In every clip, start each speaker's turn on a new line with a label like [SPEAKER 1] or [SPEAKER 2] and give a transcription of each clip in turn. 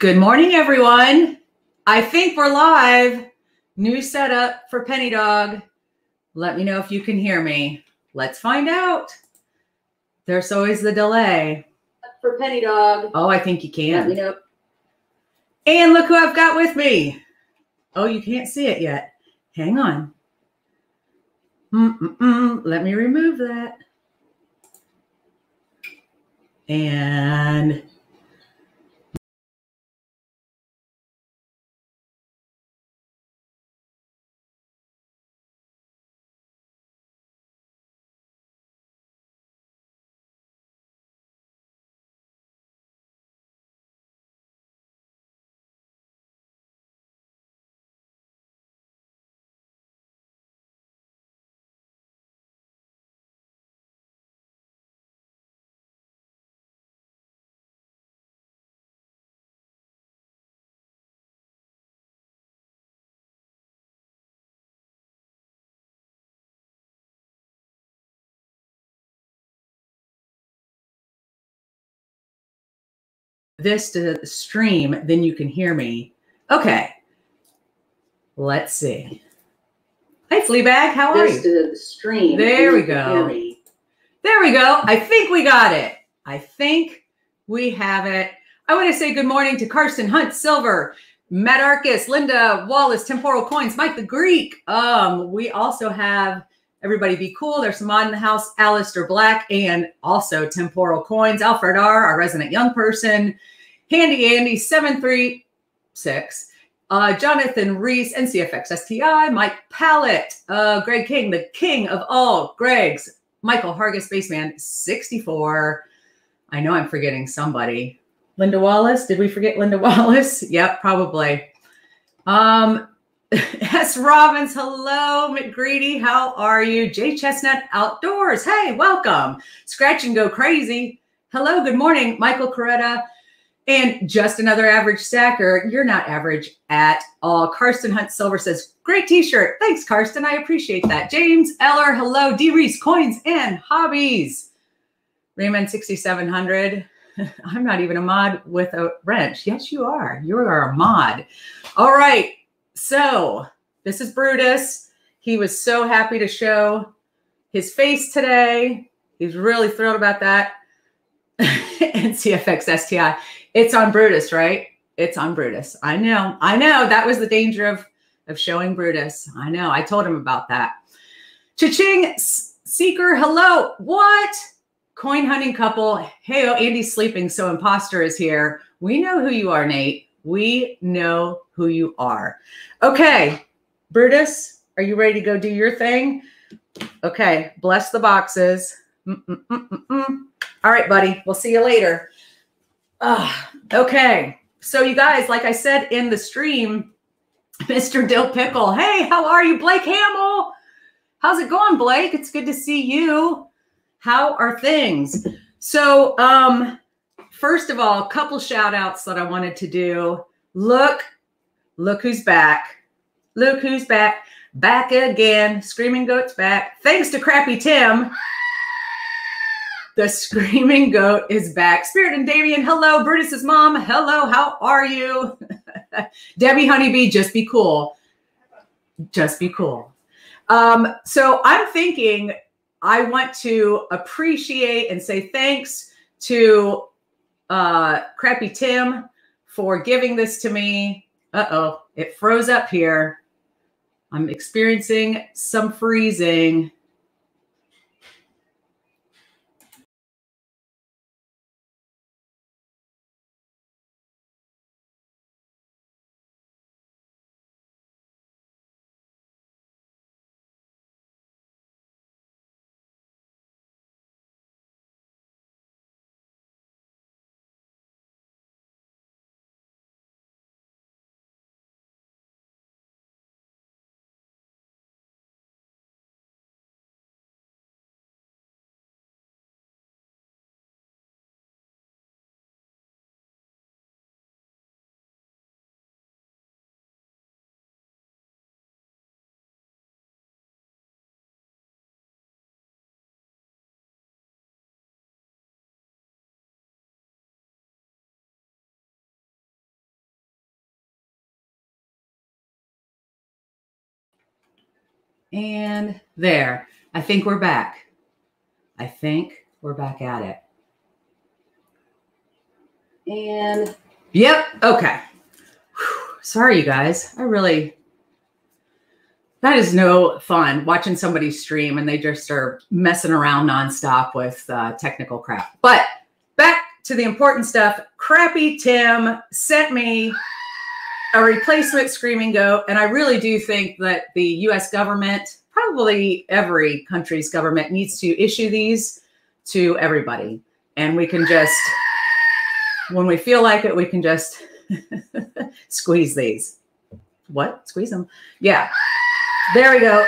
[SPEAKER 1] Good morning, everyone. I think we're live. New setup for Penny Dog. Let me know if you can hear me. Let's find out. There's always the delay.
[SPEAKER 2] For Penny Dog.
[SPEAKER 1] Oh, I think you can.
[SPEAKER 2] Let me know.
[SPEAKER 1] And look who I've got with me. Oh, you can't see it yet. Hang on. Mm-mm-mm. Let me remove that. And this to the stream, then you can hear me. Okay. Let's see. Hi, Fleabag. How are
[SPEAKER 2] This
[SPEAKER 1] you?
[SPEAKER 2] to the stream.
[SPEAKER 1] There we go. There we go. I think we got it. I think we have it. I want to say good morning to Karsten Hunt Silver, Matt Arcus, Linda Wallace, Temporal Coins, Mike the Greek. Um, we also have everybody be cool. There's some mod in the house, Alistair Black, and also Temporal Coins, Alfred R, our resident young person, Handy Andy 736. Uh, Jonathan Reese, NCFX STI, Mike Pallett, uh, Greg King, the king of all Gregs, Michael Hargis, Spaceman 64. I know I'm forgetting somebody. Linda Wallace. Did we forget Linda Wallace? Yep, probably. Um, S. Robbins. Hello, McGreedy. How are you? Jay Chestnut Outdoors. Hey, welcome. Scratch and go crazy. Hello, good morning, Michael Coretta. And just another average stacker. You're not average at all. Karsten Hunt Silver says, great t-shirt. Thanks, Karsten. I appreciate that. James Eller, hello. D Reese, coins and hobbies. Raymond 6700. I'm not even a mod with a wrench. Yes, you are. You are a mod. All right. So this is Brutus. He was so happy to show his face today. He's really thrilled about that. NCFX STI. It's on Brutus, right? It's on Brutus. I know. I know. That was the danger of of showing Brutus. I know. I told him about that. Cha-ching Seeker, hello. What? Coin hunting couple. Hey, oh, Andy's sleeping, so imposter is here. We know who you are, Nate. We know who you are. Okay, Brutus, are you ready to go do your thing? Okay, bless the boxes. Mm-mm-mm-mm-mm. All right, buddy. We'll see you later. Okay. So, you guys, like I said in the stream, Mr. Dill Pickle. Hey, how are you, Blake Hamill? How's it going, Blake? It's good to see you. How are things? So, um, first of all, a couple shout outs that I wanted to do. Look, look who's back. Look who's back. Back again. Screaming Goat's back. Thanks to Crappy Tim. The Screaming Goat is back. Spirit and Damien, hello. Brutus's mom, hello. How are you? Debbie Honeybee, just be cool. Just be cool. Um, so I'm thinking I want to appreciate and say thanks to uh, Crappy Tim for giving this to me. Uh oh, it froze up here. I'm experiencing some freezing. And there. I think we're back. I think we're back at it.
[SPEAKER 2] And
[SPEAKER 1] Yep. Okay. Whew. Sorry, you guys. I really, that is no fun watching somebody stream and they just are messing around nonstop with uh, technical crap. But back to the important stuff. Crappy Tim sent me a replacement Screaming Goat. And I really do think that the US government, probably every country's government, needs to issue these to everybody. And we can just, when we feel like it, we can just squeeze these. What? Squeeze them? Yeah. There we go.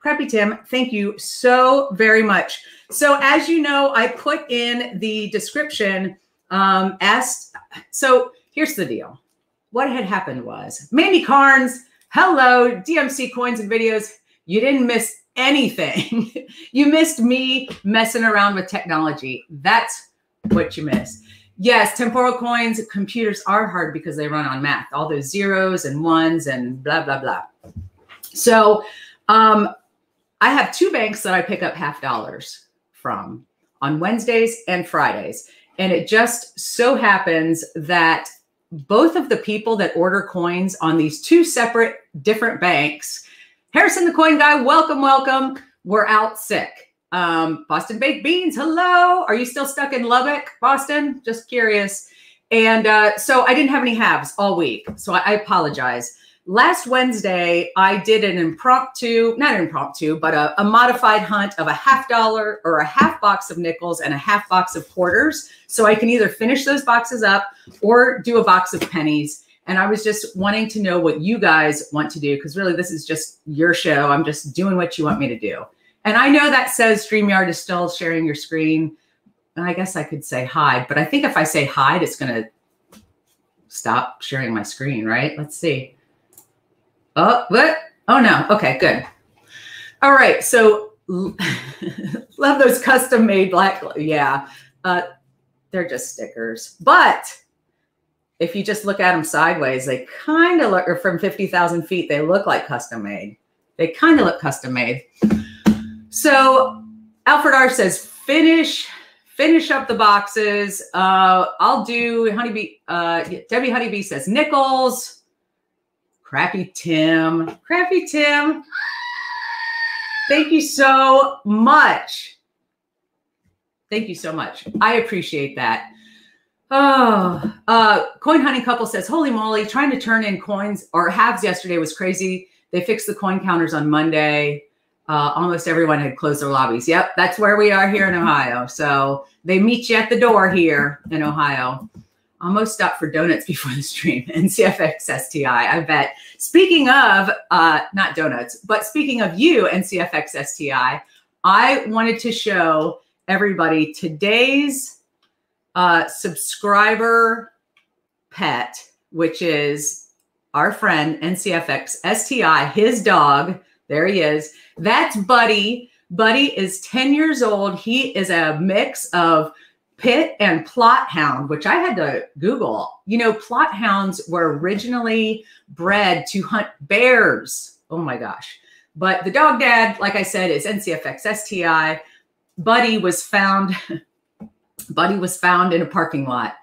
[SPEAKER 1] Crappy Tim, thank you so very much. So, as you know, I put in the description, um, asked. So, here's the deal. What had happened was Mandy Carnes, hello, DMC coins and videos. You didn't miss anything. you missed me messing around with technology. That's what you missed. Yes, temporal coins, computers are hard because they run on math, all those zeros and ones and blah, blah, blah. So um, I have two banks that I pick up half dollars from on Wednesdays and Fridays. And it just so happens that both of the people that order coins on these two separate different banks, Harrison the coin guy, welcome, welcome, We're out sick. Um, Boston Baked Beans, hello. Are you still stuck in Lubbock, Boston? Just curious. And uh, so I didn't have any halves all week. So I, I apologize. Last Wednesday, I did an impromptu, not impromptu, but a, a modified hunt of a half dollar or a half box of nickels and a half box of quarters. So I can either finish those boxes up or do a box of pennies. And I was just wanting to know what you guys want to do because really this is just your show. I'm just doing what you want me to do. And I know that says StreamYard is still sharing your screen. And I guess I could say hide, but I think if I say hide, it's going to stop sharing my screen, right? Let's see. Oh, what? Oh, no. Okay, good. All right. So love those custom made black. Yeah. Uh, they're just stickers. But if you just look at them sideways, they kind of look, or from 50,000 feet, they look like custom made. They kind of look custom made. So Alfred R says, finish, finish up the boxes. Uh, I'll do Honeybee. Uh, Debbie Honeybee says nickels. Crappy Tim. Crappy Tim. Thank you so much. Thank you so much. I appreciate that. Oh, uh, Coin Hunting Couple says, Holy moly, trying to turn in coins or halves yesterday was crazy. They fixed the coin counters on Monday. Uh, almost everyone had closed their lobbies. Yep, that's where we are here in Ohio. So they meet you at the door here in Ohio almost stopped for donuts before the stream. NCFX STI, I bet. Speaking of, uh, not donuts, but speaking of you, NCFX STI, I wanted to show everybody today's uh, subscriber pet, which is our friend NCFX STI, his dog. There he is. That's Buddy. Buddy is 10 years old. He is a mix of Pit and Plott Hound, which I had to Google. You know, Plott Hounds were originally bred to hunt bears. Oh my gosh. But the dog dad, like I said, is NCFX STI. Buddy was found, Buddy was found in a parking lot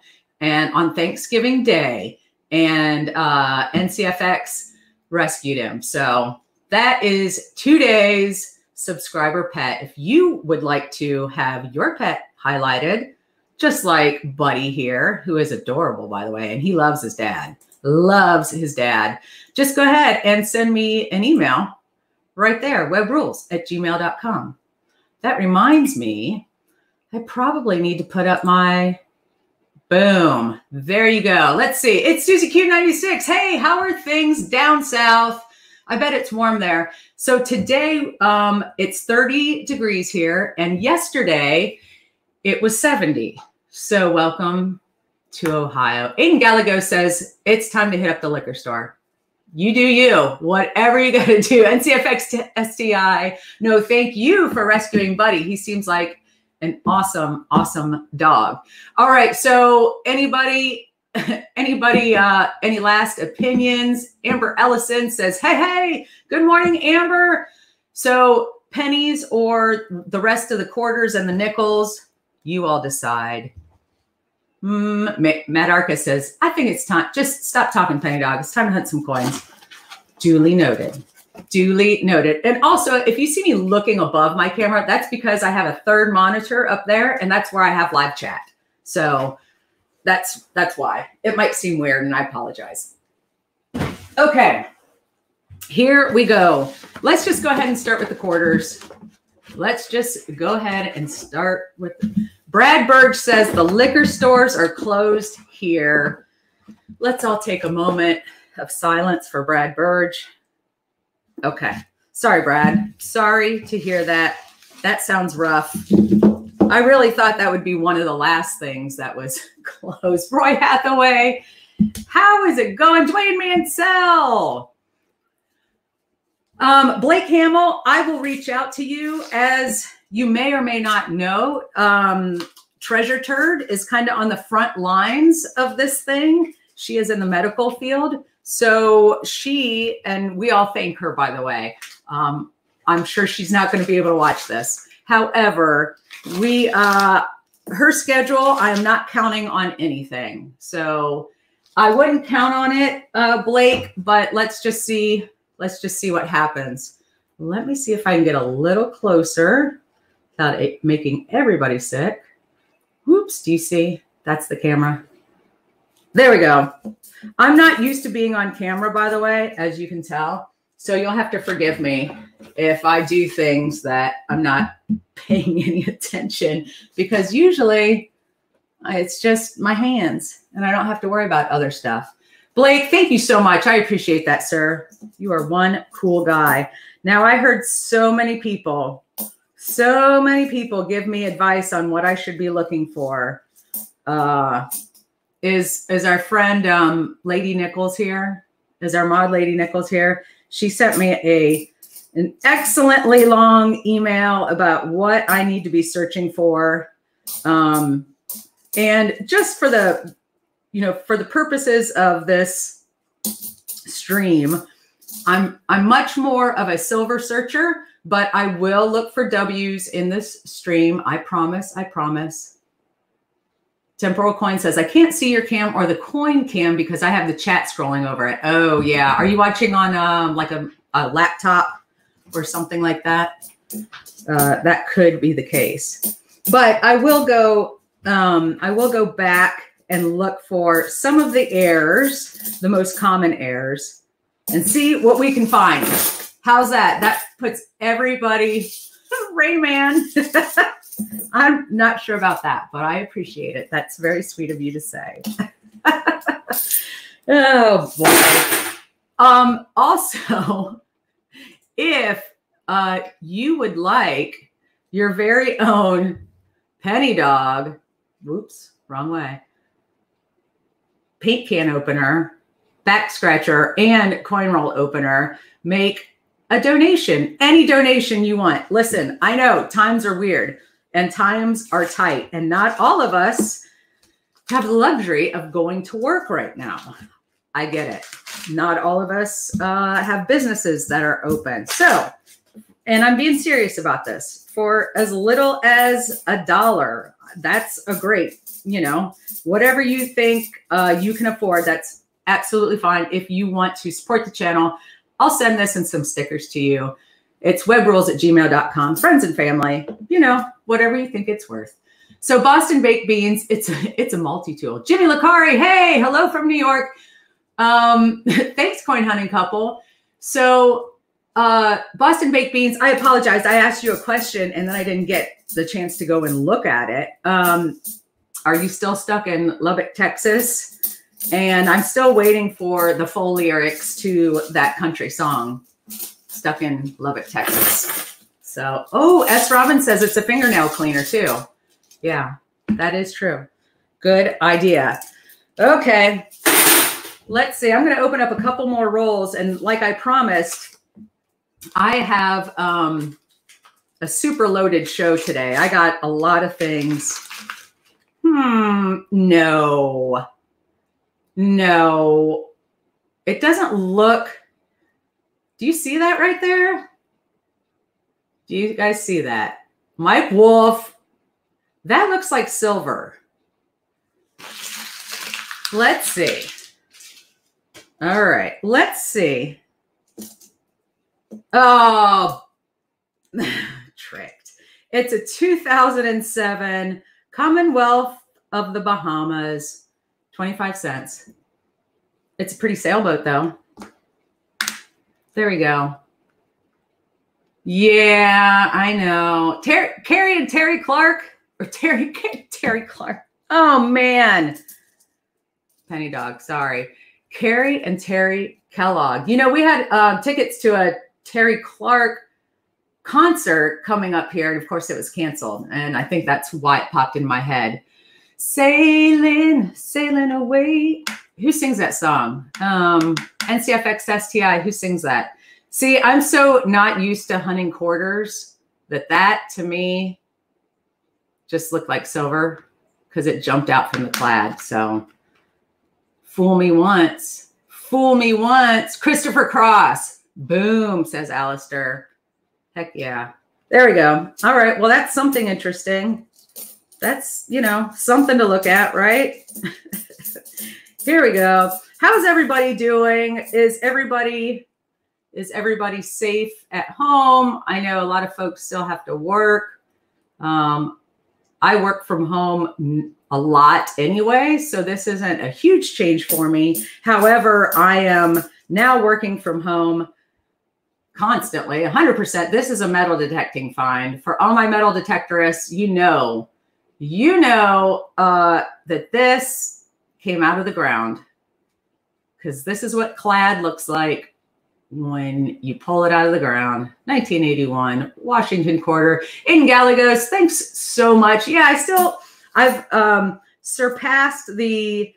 [SPEAKER 1] and on Thanksgiving Day, and uh, NCFX rescued him. So that is two days subscriber pet. If you would like to have your pet highlighted, just like Buddy here, who is adorable, by the way, and he loves his dad, loves his dad. Just go ahead and send me an email right there, webbrules at gmail.com. That reminds me, I probably need to put up my boom. There you go. Let's see. It's Susie Q96. Hey, how are things down south? I bet it's warm there. So today um, it's 30 degrees here, and yesterday it was 70. So welcome to Ohio. Aiden Gallagher says it's time to hit up the liquor store. You do you, whatever you got to do. NCFX STI. No, thank you for rescuing Buddy. He seems like an awesome, awesome dog. All right. So anybody, anybody, uh, any last opinions? Amber Ellison says, Hey, hey, good morning, Amber. So pennies or the rest of the quarters and the nickels, you all decide. Mm, Matt Arca says, I think it's time. Just stop talking, penny dog. It's time to hunt some coins. Duly noted. Duly noted. And also, if you see me looking above my camera, that's because I have a third monitor up there, and that's where I have live chat. So that's that's why it might seem weird, and I apologize. Okay, here we go. Let's just go ahead and start with the quarters. Let's just go ahead and start with. Brad Burge says the liquor stores are closed here. Let's all take a moment of silence for Brad Burge. Okay. Sorry, Brad. Sorry to hear that. That sounds rough. I really thought that would be one of the last things that was closed. Roy Hathaway, how is it going? Dwayne Mansell. Um, Blake Hamill, I will reach out to you as you may or may not know. Um, Treasure Turd is kind of on the front lines of this thing. She is in the medical field. So she, and we all thank her, by the way. Um, I'm sure she's not going to be able to watch this. However, we, uh, her schedule, I am not counting on anything. So I wouldn't count on it, uh, Blake, but let's just see. Let's just see what happens. Let me see if I can get a little closer without it making everybody sick. Whoops, do you see? That's the camera. There we go. I'm not used to being on camera, by the way, as you can tell. So you'll have to forgive me if I do things that I'm not paying any attention because usually uh, it's just my hands and I don't have to worry about other stuff. Blake, thank you so much. I appreciate that, sir. You are one cool guy. Now, I heard so many people, so many people give me advice on what I should be looking for. Uh, is is our friend um, Lady Nichols here? Is our mod Lady Nichols here? She sent me a an excellently long email about what I need to be searching for. Um, and just for the, you know, for the purposes of this stream, I'm I'm much more of a silver searcher, but I will look for W's in this stream. I promise, I promise. Temporal Coin says, I can't see your cam or the coin cam because I have the chat scrolling over it. Oh, yeah. Are you watching on um, like a, a laptop or something like that? Uh, that could be the case. But I will go, um, I will go back and look for some of the errors, the most common errors, and see what we can find. How's that? That puts everybody, Rayman. I'm not sure about that, but I appreciate it. That's very sweet of you to say. oh boy. Um, also, if uh, you would like your very own penny dog, whoops, wrong way, paint can opener, back scratcher, and coin roll opener, make a donation, any donation you want. Listen, I know times are weird and times are tight, and not all of us have the luxury of going to work right now. I get it. Not all of us uh, have businesses that are open. So, and I'm being serious about this for as little as a dollar. That's a great, you know, whatever you think uh, you can afford, that's absolutely fine. If you want to support the channel, I'll send this and some stickers to you. It's webbrules at gmail.com, friends and family, you know, whatever you think it's worth. So Boston Baked Beans, it's a, it's a multi-tool. Jimmy Lakari, hey, hello from New York. Um, thanks, Coin Hunting Couple. So uh, Boston Baked Beans, I apologize. I asked you a question and then I didn't get the chance to go and look at it. Um, are you still stuck in Lubbock, Texas? And I'm still waiting for the full lyrics to that country song, Stuck in Lubbock, Texas. So, oh, S. Robin says it's a fingernail cleaner too. Yeah, that is true. Good idea. Okay, let's see. I'm going to open up a couple more rolls. And like I promised, I have um, a super loaded show today. I got a lot of things. Hmm, no. No. It doesn't look. Do you see that right there? Do you guys see that? Mike Wolf. That looks like silver. Let's see. All right, let's see. Oh, tricked. It's a 2007 Commonwealth of the Bahamas, 25 cents. It's a pretty sailboat, though. There we go. Yeah, I know. Terry, Carrie and Terry Clark, or Terry Terry Clark. Oh man, Penny Dog. Sorry, Carrie and Terry Kellogg. You know, we had uh, tickets to a Terri Clark concert coming up here, and of course, it was canceled. And I think that's why it popped in my head. Sailing, sailing away. Who sings that song? Um, NCFX STI. Who sings that? See, I'm so not used to hunting quarters that that to me just looked like silver because it jumped out from the clad. So fool me once, fool me once. Christopher Cross. Boom, says Alistair. Heck yeah. There we go. All right. Well, that's something interesting. That's, you know, something to look at, right? Here we go. How's everybody doing? Is everybody is everybody safe at home? I know a lot of folks still have to work. Um, I work from home a lot anyway, so this isn't a huge change for me. However, I am now working from home constantly, 100%. This is a metal detecting find. For all my metal detectorists, you know, you know uh, that this came out of the ground because this is what clad looks like when you pull it out of the ground. 1981, Washington Quarter in Galagos. Thanks so much. Yeah, I still I've um, surpassed the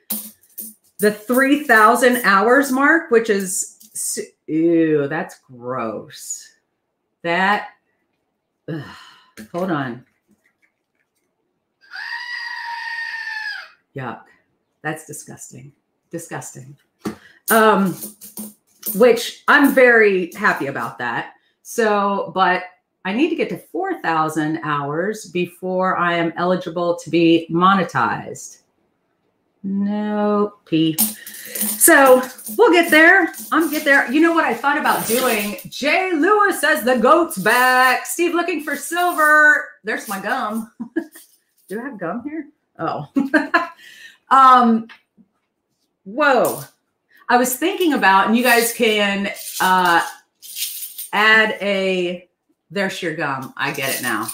[SPEAKER 1] the 3,000 hours mark, which is ew, that's gross. That ugh, hold on. Yuck. That's disgusting. Disgusting. Um which I'm very happy about that. So, but I need to get to 4,000 hours before I am eligible to be monetized. No, P. So we'll get there. I'm get there. You know what I thought about doing? Jay Lewis says the goat's back. Steve looking for silver. There's my gum. Do I have gum here? Oh. um. Whoa. I was thinking about, and you guys can uh, add a. There's your gum. I get it now.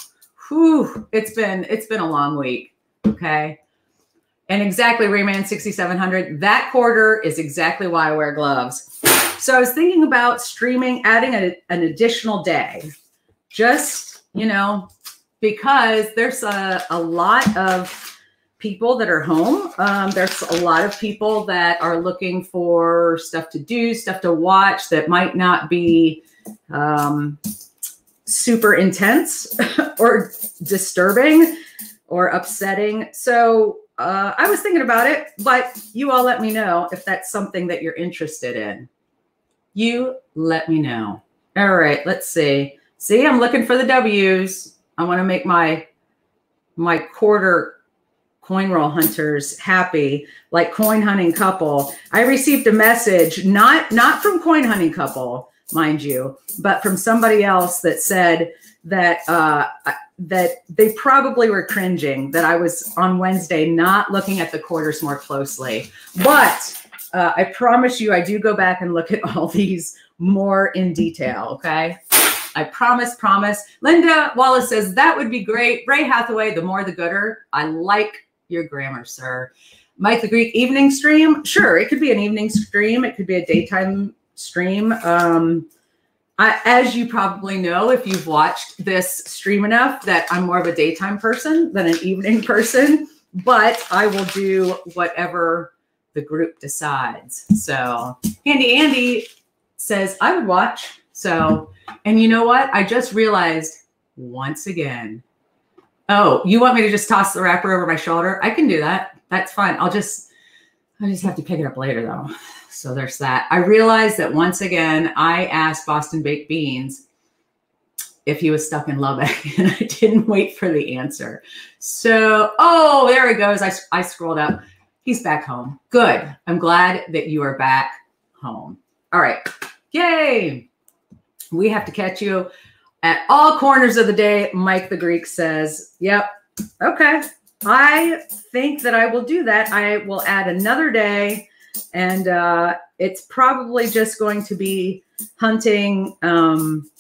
[SPEAKER 1] Whew, it's been it's been a long week. Okay, and exactly Rayman 6700. That quarter is exactly why I wear gloves. So I was thinking about streaming, adding a, an additional day, just you know, because there's a, a lot of people that are home. Um, there's a lot of people that are looking for stuff to do, stuff to watch that might not be um, super intense or disturbing or upsetting. So uh, I was thinking about it, but you all let me know if that's something that you're interested in. You let me know. All right, let's see. See, I'm looking for the W's. I want to make my my quarter coin roll hunters happy like coin hunting couple i received a message not not from coin hunting couple mind you but from somebody else that said that uh that they probably were cringing that i was on wednesday not looking at the quarters more closely but uh, i promise you i do go back and look at all these more in detail okay I promise, promise. Linda Wallace says that would be great. Ray Hathaway, the more the gooder. I like your grammar, sir. Mike the Greek evening stream? Sure, it could be an evening stream. It could be a daytime stream. Um, I, as you probably know, if you've watched this stream enough, that I'm more of a daytime person than an evening person, but I will do whatever the group decides. So Handy Andy says, I would watch. So, and you know what? I just realized once again, Oh, you want me to just toss the wrapper over my shoulder? I can do that. That's fine. I'll just, I just have to pick it up later though. So there's that. I realized that once again, I asked Boston Baked Beans if he was stuck in Lubbock, and I didn't wait for the answer. So, oh, there he goes. I, I scrolled up. He's back home. Good. I'm glad that you are back home. All right. Yay. We have to catch you at all corners of the day. Mike the Greek says, Yep. Okay. I think that I will do that. I will add another day, and uh, it's probably just going to be hunting um,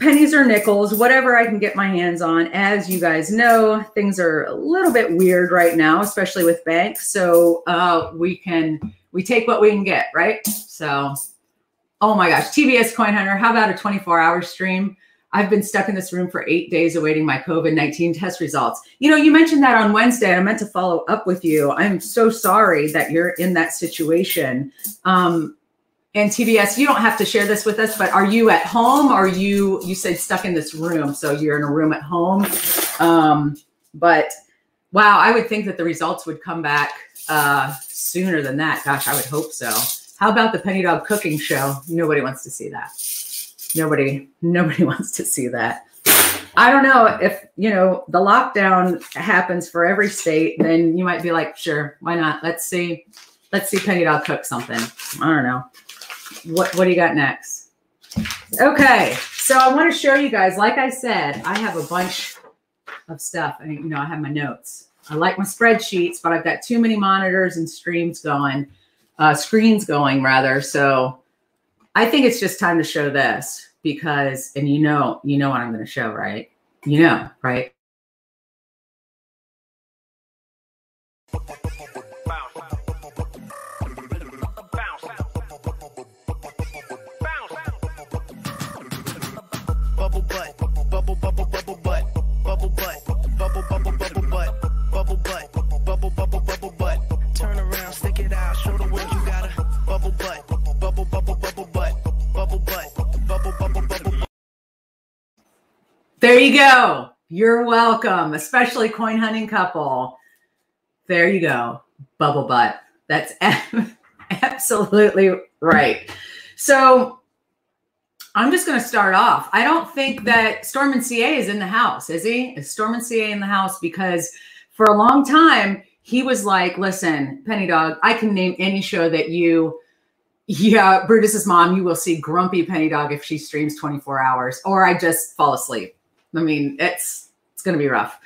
[SPEAKER 1] pennies or nickels, whatever I can get my hands on. As you guys know, things are a little bit weird right now, especially with banks. So uh, we can we take what we can get, right? So, oh my gosh, TBS Coin Hunter, how about a 24 hour stream? I've been stuck in this room for eight days awaiting my COVID 19 test results. You know, you mentioned that on Wednesday, and I meant to follow up with you. I'm so sorry that you're in that situation. Um, and TBS, you don't have to share this with us, but are you at home? Are you, you said stuck in this room. So you're in a room at home. Um, but wow, I would think that the results would come back uh, sooner than that. Gosh, I would hope so. How about the Penny Dog cooking show? Nobody wants to see that. Nobody, nobody wants to see that. I don't know if, you know, the lockdown happens for every state, then you might be like, sure, why not? Let's see. Let's see Penny Dog cook something. I don't know. What what do you got next? Okay. So I want to show you guys, like I said, I have a bunch of stuff. I, you know, I have my notes. I like my spreadsheets, but I've got too many monitors and streams going, uh, screens going rather. So I think it's just time to show this because, and you know, you know what I'm going to show, right? You know, right? There you go. You're welcome, especially coin hunting couple. There you go. Bubble butt. That's absolutely right. So I'm just going to start off. I don't think that Stormin CA is in the house, is he? Is Stormin CA in the house? Because for a long time, he was like, listen, Penny Dog, I can name any show that you, yeah, Brutus's mom, you will see grumpy Penny Dog if she streams 24 hours, or I just fall asleep. I mean, it's it's going to be rough.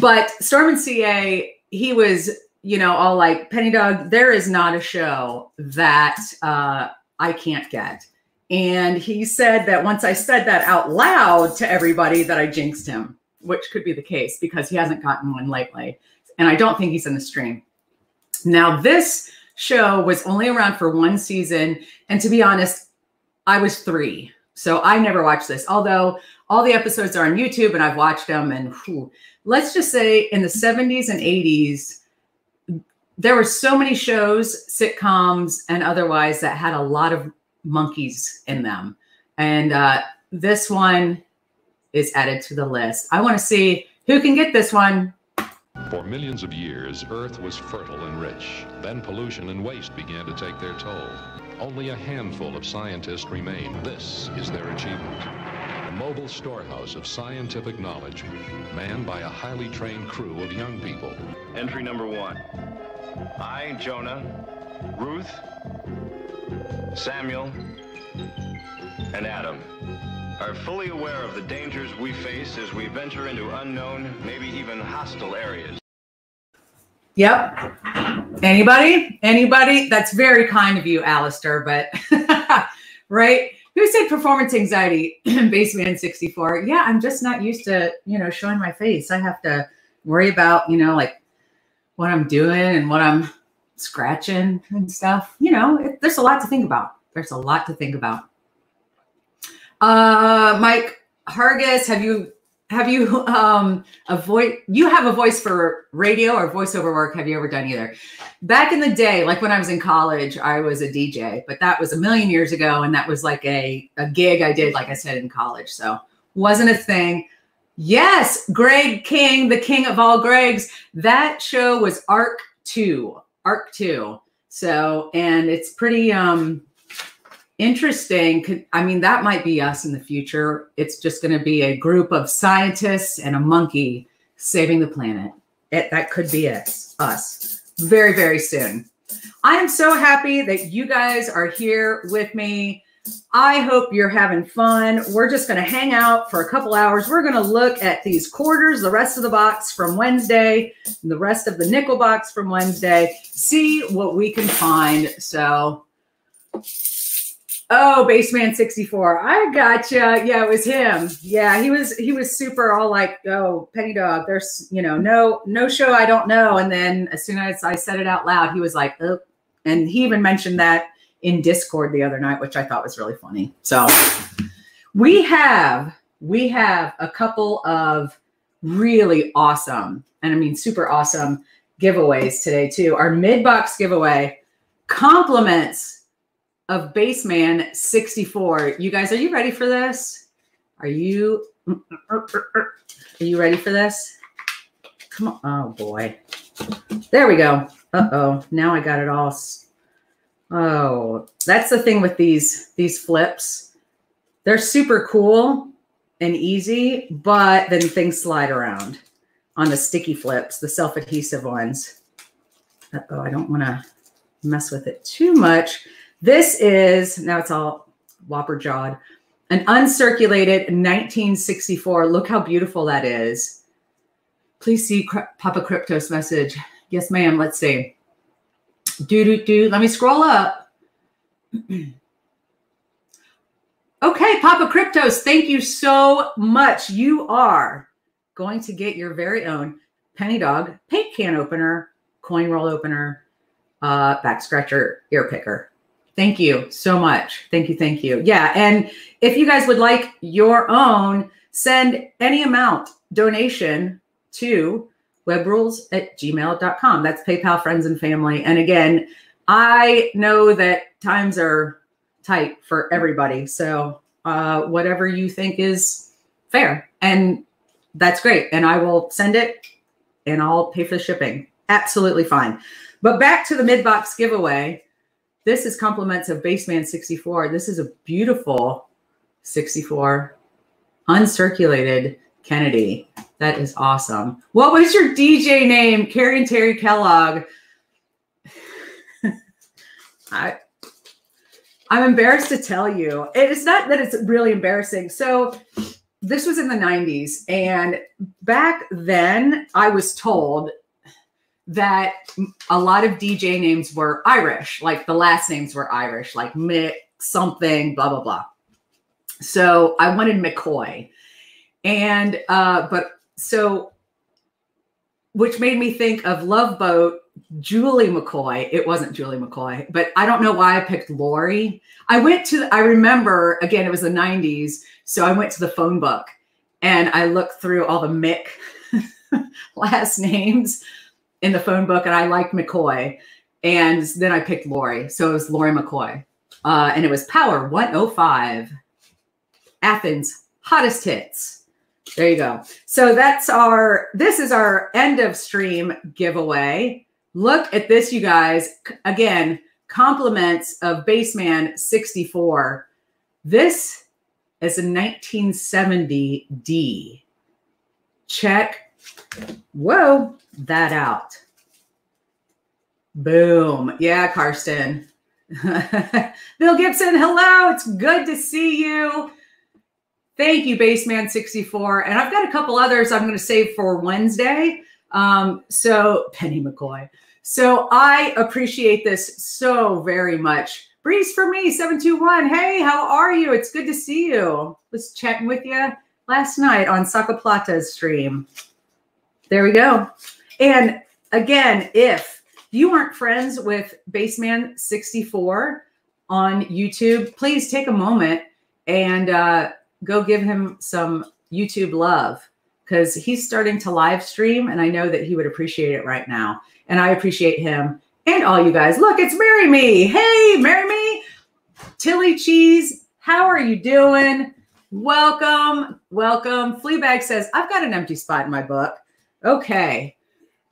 [SPEAKER 1] But Stormin CA, he was, you know, all like, Penny Dog, there is not a show that uh, I can't get and he said that once I said that out loud to everybody, that I jinxed him, which could be the case because he hasn't gotten one lately. And I don't think he's in the stream. Now, this show was only around for one season. And to be honest, I was three. So I never watched this, although all the episodes are on YouTube and I've watched them. And whew, let's just say in the 70s and 80s, there were so many shows, sitcoms, and otherwise that had a lot of monkeys in them. And uh, this one is added to the list. I want to see who can get this one.
[SPEAKER 3] For millions of years, Earth was fertile and rich. Then pollution and waste began to take their toll. Only a handful of scientists remain. This is their achievement. A mobile storehouse of scientific knowledge, manned by a highly trained crew of young people.
[SPEAKER 4] Entry number one. I, Jonah, Ruth, Samuel, and Adam are fully aware of the dangers we face as we venture into unknown, maybe even hostile areas.
[SPEAKER 1] Yep. Anybody? Anybody? That's very kind of you, Alistair, but right? Who said performance anxiety? Baseman 64. Yeah, I'm just not used to, you know, showing my face. I have to worry about, you know, like what I'm doing and what I'm scratching and stuff. You know, it, there's a lot to think about. There's a lot to think about. Uh, Mike Hargis, have you have you um a voice you have a voice for radio or voiceover work? Have you ever done either? Back in the day like when i was in college i was a dj but that was a million years ago and that was like a, a gig i did like i said in college so wasn't a thing. Yes greg king the king of all gregs. That show was Ark 2 Ark 2 so and it's pretty um interesting. I mean, that might be us in the future. It's just going to be a group of scientists and a monkey saving the planet. It, that could be us, us very, very soon. I am so happy that you guys are here with me. I hope you're having fun. We're just going to hang out for a couple hours. We're going to look at these quarters, the rest of the box from Wednesday, and the rest of the nickel box from Wednesday, see what we can find. So, oh, Baseman 64. I gotcha. Yeah, it was him. Yeah, he was he was super all like, oh, Penny Dog, there's, you know, no, no show I don't know. And then as soon as I said it out loud, he was like, oh, and he even mentioned that in Discord the other night, which I thought was really funny. So we have we have a couple of really awesome, and I mean super awesome giveaways today too. Our mid box giveaway compliments of Baseman 64. You guys, are you ready for this? Are you are you ready for this? Come on. Oh boy. There we go. Uh-oh. Now I got it all Oh, that's the thing with these these flips. They're super cool and easy, but then things slide around on the sticky flips, the self-adhesive ones. Oh, I don't want to mess with it too much. This is now it's all whopper jawed, an uncirculated 1964. Look how beautiful that is. Please see Papa Cryptos message. Yes, ma'am. Let's see. Do do do. Let me scroll up. okay, Papa Cryptos, thank you so much. You are going to get your very own Penny Dog paint can opener, coin roll opener, uh, back scratcher, ear picker. Thank you so much. Thank you. Thank you. Yeah. And if you guys would like your own, send any amount donation to webbrules at gmail.com. That's PayPal, friends, and family. And again, I know that times are tight for everybody. So uh, whatever you think is fair. And that's great. And I will send it and I'll pay for the shipping. Absolutely fine. But back to the mid box giveaway. This is compliments of Baseman 64. This is a beautiful 64 uncirculated Kennedy. That is awesome. What was your DJ name? Carrie and Terry Kellogg. I I'm embarrassed to tell you. It is not that it's really embarrassing. So this was in the 90s and back then I was told that a lot of DJ names were Irish, like the last names were Irish, like Mick something, blah blah blah. So I wanted McCoy. And uh but so which made me think of Love Boat, Julie McCoy. It wasn't Julie McCoy, but I don't know why I picked Lori. I went to, I remember, again, it was the 90s. So I went to the phone book and I looked through all the Mick last names in the phone book and I liked McCoy. And then I picked Lori. So it was Lori McCoy. Uh, and it was Power 105, Athens, hottest hits. There you go. So that's our, this is our end of stream giveaway. Look at this, you guys. Again, compliments of Baseman 64. This is a 1970D. Check, whoa, that out. Boom. Yeah, Karsten. Bill Gibson, hello. It's good to see you. Thank you, Baseman 64. And I've got a couple others I'm going to save for Wednesday. Um, so, Penny McCoy. So, I appreciate this so very much. Breeze for me, 721. Hey, how are you? It's good to see you. Was chatting with you last night on Saca Plata's stream. There we go. And again, if you aren't friends with Baseman 64 on YouTube, please take a moment and uh, go give him some YouTube love because he's starting to live stream and I know that he would appreciate it right now. And I appreciate him and all you guys. Look, it's Marry Me. Hey, Marry Me. Tilly Cheese, how are you doing? Welcome, welcome. Fleabag says, I've got an empty spot in my book. Okay,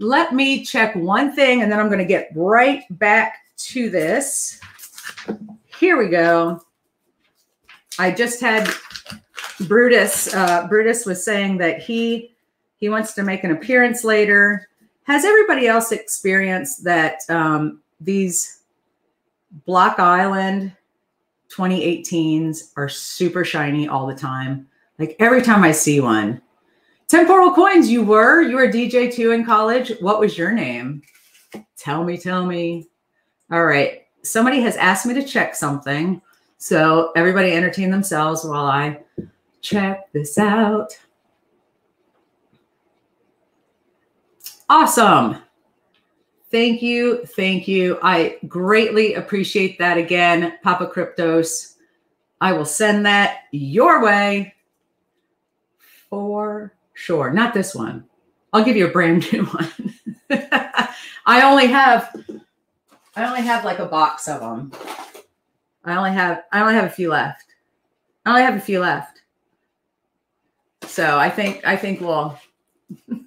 [SPEAKER 1] let me check one thing and then I'm going to get right back to this. Here we go. I just had Brutus. Uh, Brutus was saying that he he wants to make an appearance later. Has everybody else experienced that um, these Block Island 2018s are super shiny all the time? Like every time I see one. Temporal coins, you were you were DJ too in college. What was your name? Tell me, tell me. All right. Somebody has asked me to check something. So everybody entertain themselves while I check this out. Awesome. Thank you. Thank you. I greatly appreciate that again, Papa Cryptos. I will send that your way for sure. Not this one. I'll give you a brand new one. I only have I only have like a box of them. I only have I only have a few left. I only have a few left. So I think I think we'll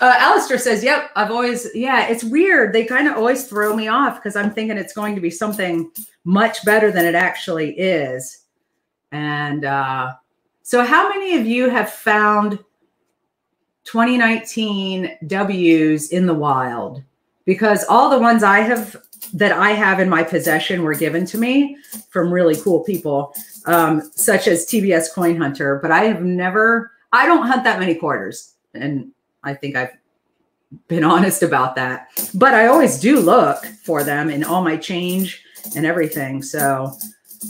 [SPEAKER 1] Uh, Alistair says, "Yep, I've always yeah. It's weird. They kind of always throw me off because I'm thinking it's going to be something much better than it actually is." And uh, so, how many of you have found 2019 W's in the wild? Because all the ones I have that I have in my possession were given to me from really cool people, um, such as TBS Coin Hunter. But I have never. I don't hunt that many quarters, and I think I've been honest about that. But I always do look for them in all my change and everything. So,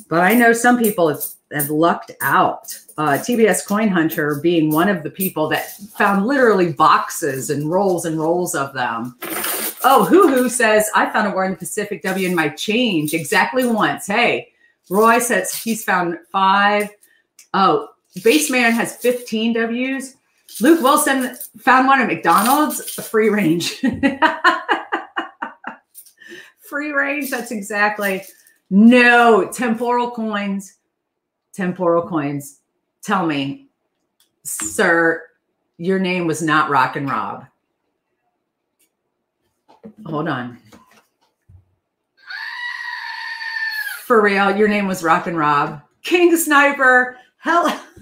[SPEAKER 1] but I know some people have, have lucked out. Uh, TBS Coin Hunter being one of the people that found literally boxes and rolls and rolls of them. Oh, Hoo Hoo says, I found a war in the Pacific W in my change exactly once. Hey, Roy says he's found five. Oh, Baseman has 15 W's. Luke Wilson found one at McDonald's, a free range. free range, that's exactly. No, temporal coins. Temporal coins. Tell me, sir, your name was not Rock and Rob. Hold on. For real, your name was Rock and Rob. King Sniper. Hell.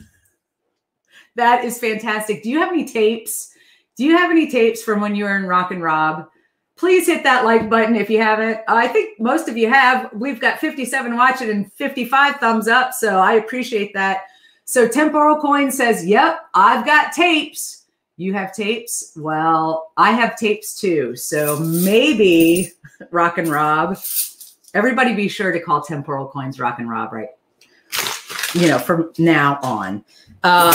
[SPEAKER 1] That is fantastic. Do you have any tapes? Do you have any tapes from when you were in Rock and Rob? Please hit that like button if you haven't. Uh, I think most of you have. We've got 57 watching and 55 thumbs up. So I appreciate that. So Temporal Coin says, Yep, I've got tapes. You have tapes? Well, I have tapes too. So maybe Rock and Rob. Everybody be sure to call Temporal Coins Rock and Rob, right? You know, from now on. Uh,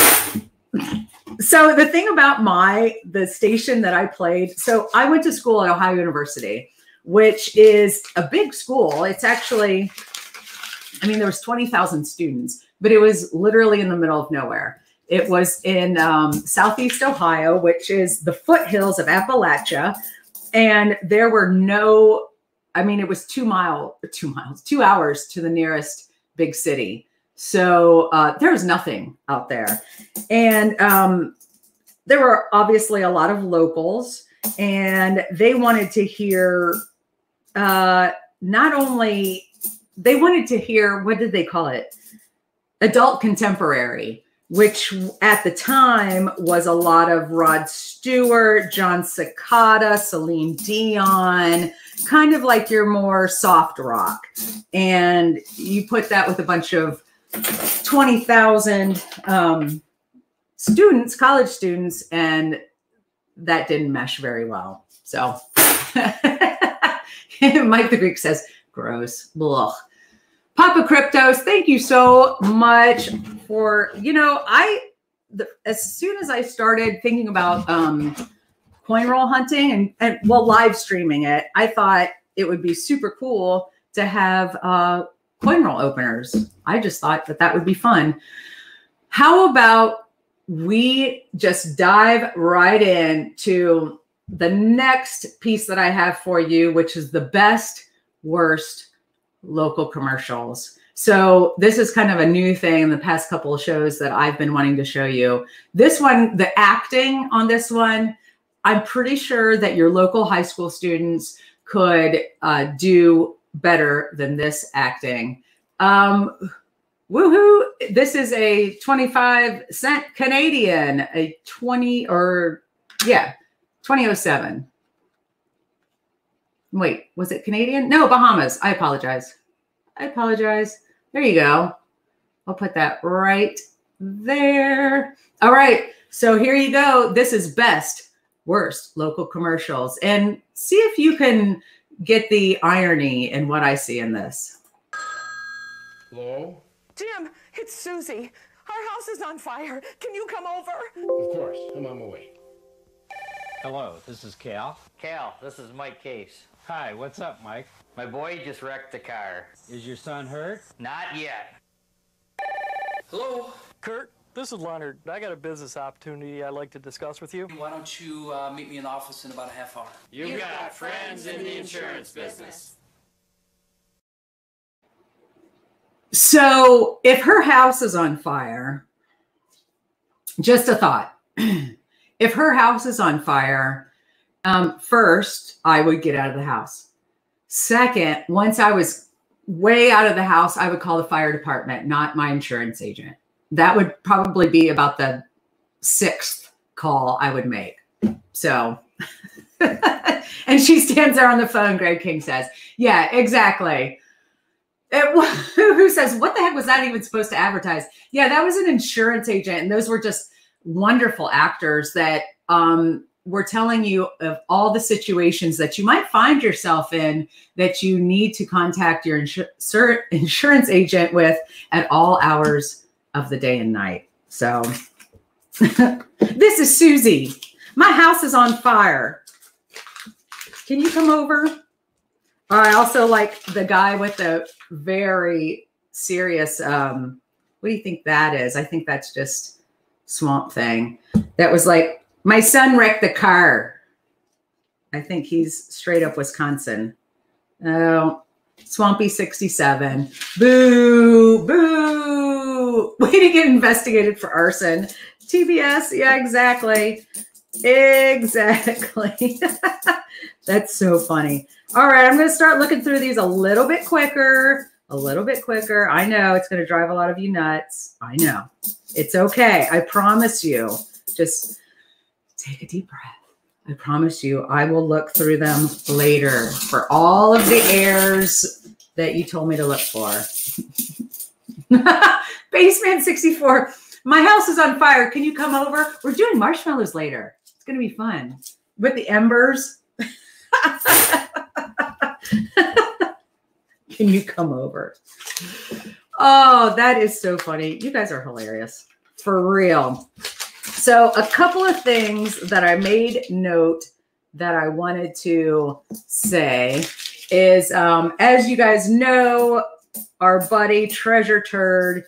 [SPEAKER 1] so the thing about my the station that I played, so I went to school at Ohio University, which is a big school. It's actually, I mean, there was 20,000 students, but it was literally in the middle of nowhere. It was in um, Southeast Ohio, which is the foothills of Appalachia. And there were no, I mean, it was two mile, two miles, two hours to the nearest big city. So uh, there was nothing out there. And um, there were obviously a lot of locals, and they wanted to hear uh, not only, they wanted to hear, what did they call it? Adult contemporary, which at the time was a lot of Rod Stewart, Jon Secada, Celine Dion, kind of like your more soft rock. And you put that with a bunch of 20,000 um, students, college students, and that didn't mesh very well. So Mike the Greek says, gross. Blah. Papa Cryptos, thank you so much for, you know, I, the, as soon as I started thinking about um, coin roll hunting and, and well, live streaming it, I thought it would be super cool to have uh, coin roll openers. I just thought that that would be fun. How about we just dive right in to the next piece that I have for you, which is the best, worst local commercials. So this is kind of a new thing in the past couple of shows that I've been wanting to show you. This one, the acting on this one, I'm pretty sure that your local high school students could uh, do better than this acting. Um, Woohoo! This is a 25 cent Canadian, a 20 or yeah, 2007. Wait, was it Canadian? No, Bahamas. I apologize. I apologize. There you go. I'll put that right there. All right. So here you go. This is best, worst local commercials. And see if you can get the irony in what I see in this.
[SPEAKER 5] Hello?
[SPEAKER 6] Jim, it's Susie. Our house is on fire. Can you come over?
[SPEAKER 5] Of course. I'm on my way.
[SPEAKER 7] Hello, this is Cal.
[SPEAKER 8] Cal, this is Mike Case.
[SPEAKER 7] Hi, what's up, Mike?
[SPEAKER 8] My boy just wrecked the car.
[SPEAKER 7] Is your son hurt?
[SPEAKER 8] Not yet.
[SPEAKER 9] Hello.
[SPEAKER 10] Kurt, this is Leonard. I got a business opportunity I'd like to discuss with you.
[SPEAKER 9] Why don't you uh, meet me in the office in about a half hour?
[SPEAKER 8] You, you got, got friends in the insurance business.
[SPEAKER 1] So, if her house is on fire, just a thought. if her house is on fire, um, first, I would get out of the house. Second, once I was way out of the house, I would call the fire department, not my insurance agent. That would probably be about the sixth call I would make. So, and she stands there on the phone, Greg King says, Yeah, exactly. It, who says, What the heck was that even supposed to advertise? Yeah, that was an insurance agent. And those were just wonderful actors that um, we're telling you of all the situations that you might find yourself in that you need to contact your insur- insurance agent with at all hours of the day and night. So, this is Susie. My house is on fire. Can you come over? I also like the guy with the very serious. Um, what do you think that is? I think that's just Swamp Thing. That was like my son wrecked the car. I think he's straight up Wisconsin. Oh, Swampy 67. Boo, boo. Way to get investigated for arson. TBS. Yeah, exactly. Exactly. That's so funny. All right, I'm going to start looking through these a little bit quicker, a little bit quicker. I know it's going to drive a lot of you nuts. I know. It's okay. I promise you. Just take a deep breath. I promise you, I will look through them later for all of the errors that you told me to look for. Baseman 64. My house is on fire. Can you come over? We're doing marshmallows later. It's going to be fun with the embers. Can you come over? Oh, that is so funny. You guys are hilarious. For real. So, a couple of things that I made note that I wanted to say is um, as you guys know, our buddy Treasure Turd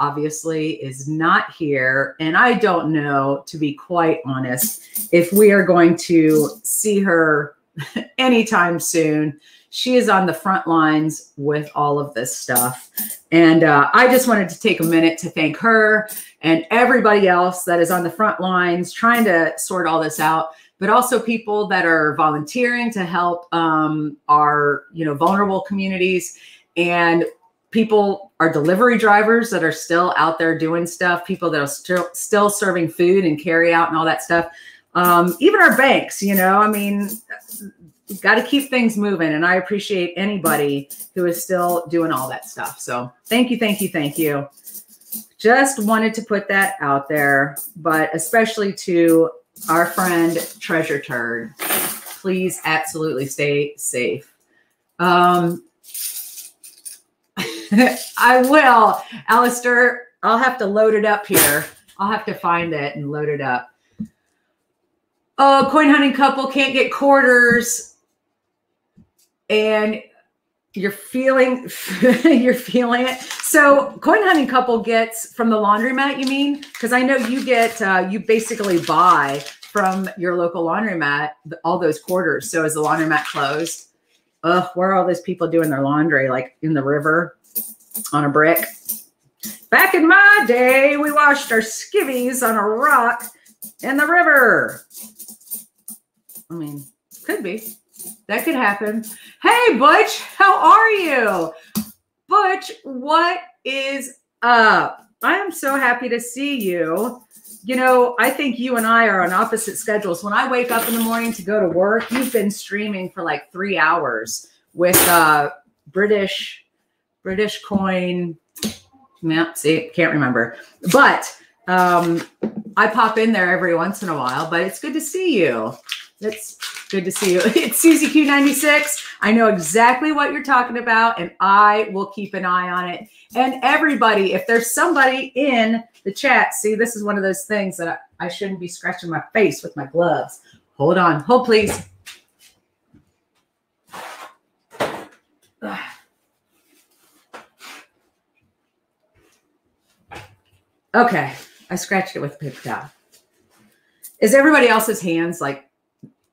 [SPEAKER 1] obviously is not here. And I don't know, to be quite honest, if we are going to see her anytime soon. She is on the front lines with all of this stuff. And uh, I just wanted to take a minute to thank her and everybody else that is on the front lines trying to sort all this out but also people that are volunteering to help um, our you know vulnerable communities and people are delivery drivers that are still out there doing stuff people that are still still serving food and carry out and all that stuff um, even our banks you know i mean got to keep things moving and i appreciate anybody who is still doing all that stuff so thank you thank you thank you just wanted to put that out there, but especially to our friend Treasure Turd, please absolutely stay safe. Um, I will, Alistair. I'll have to load it up here. I'll have to find it and load it up. Oh, coin hunting couple can't get quarters. And you're feeling you're feeling it. So coin hunting couple gets from the laundromat you mean? Because i know you get uh, you basically buy from your local laundromat all those quarters. So is the laundromat closed? Ugh, where are all those people doing their laundry like in the river on a brick? Back in my day we washed our skivvies on a rock in the river i mean could be that could happen. Hey, Butch, how are you? Butch, what is up? I am so happy to see you. You know, I think you and I are on opposite schedules. When I wake up in the morning to go to work, you've been streaming for like three hours with uh British British coin. Yeah, see, can't remember. But um I pop in there every once in a while, but it's good to see you. It's good to see you. It's Susie Q96. I know exactly what you're talking about, and I will keep an eye on it. And everybody, if there's somebody in the chat, see, this is one of those things that I, I shouldn't be scratching my face with my gloves. Hold on. Hold, please. Okay. I scratched it with a paper towel. Is everybody else's hands like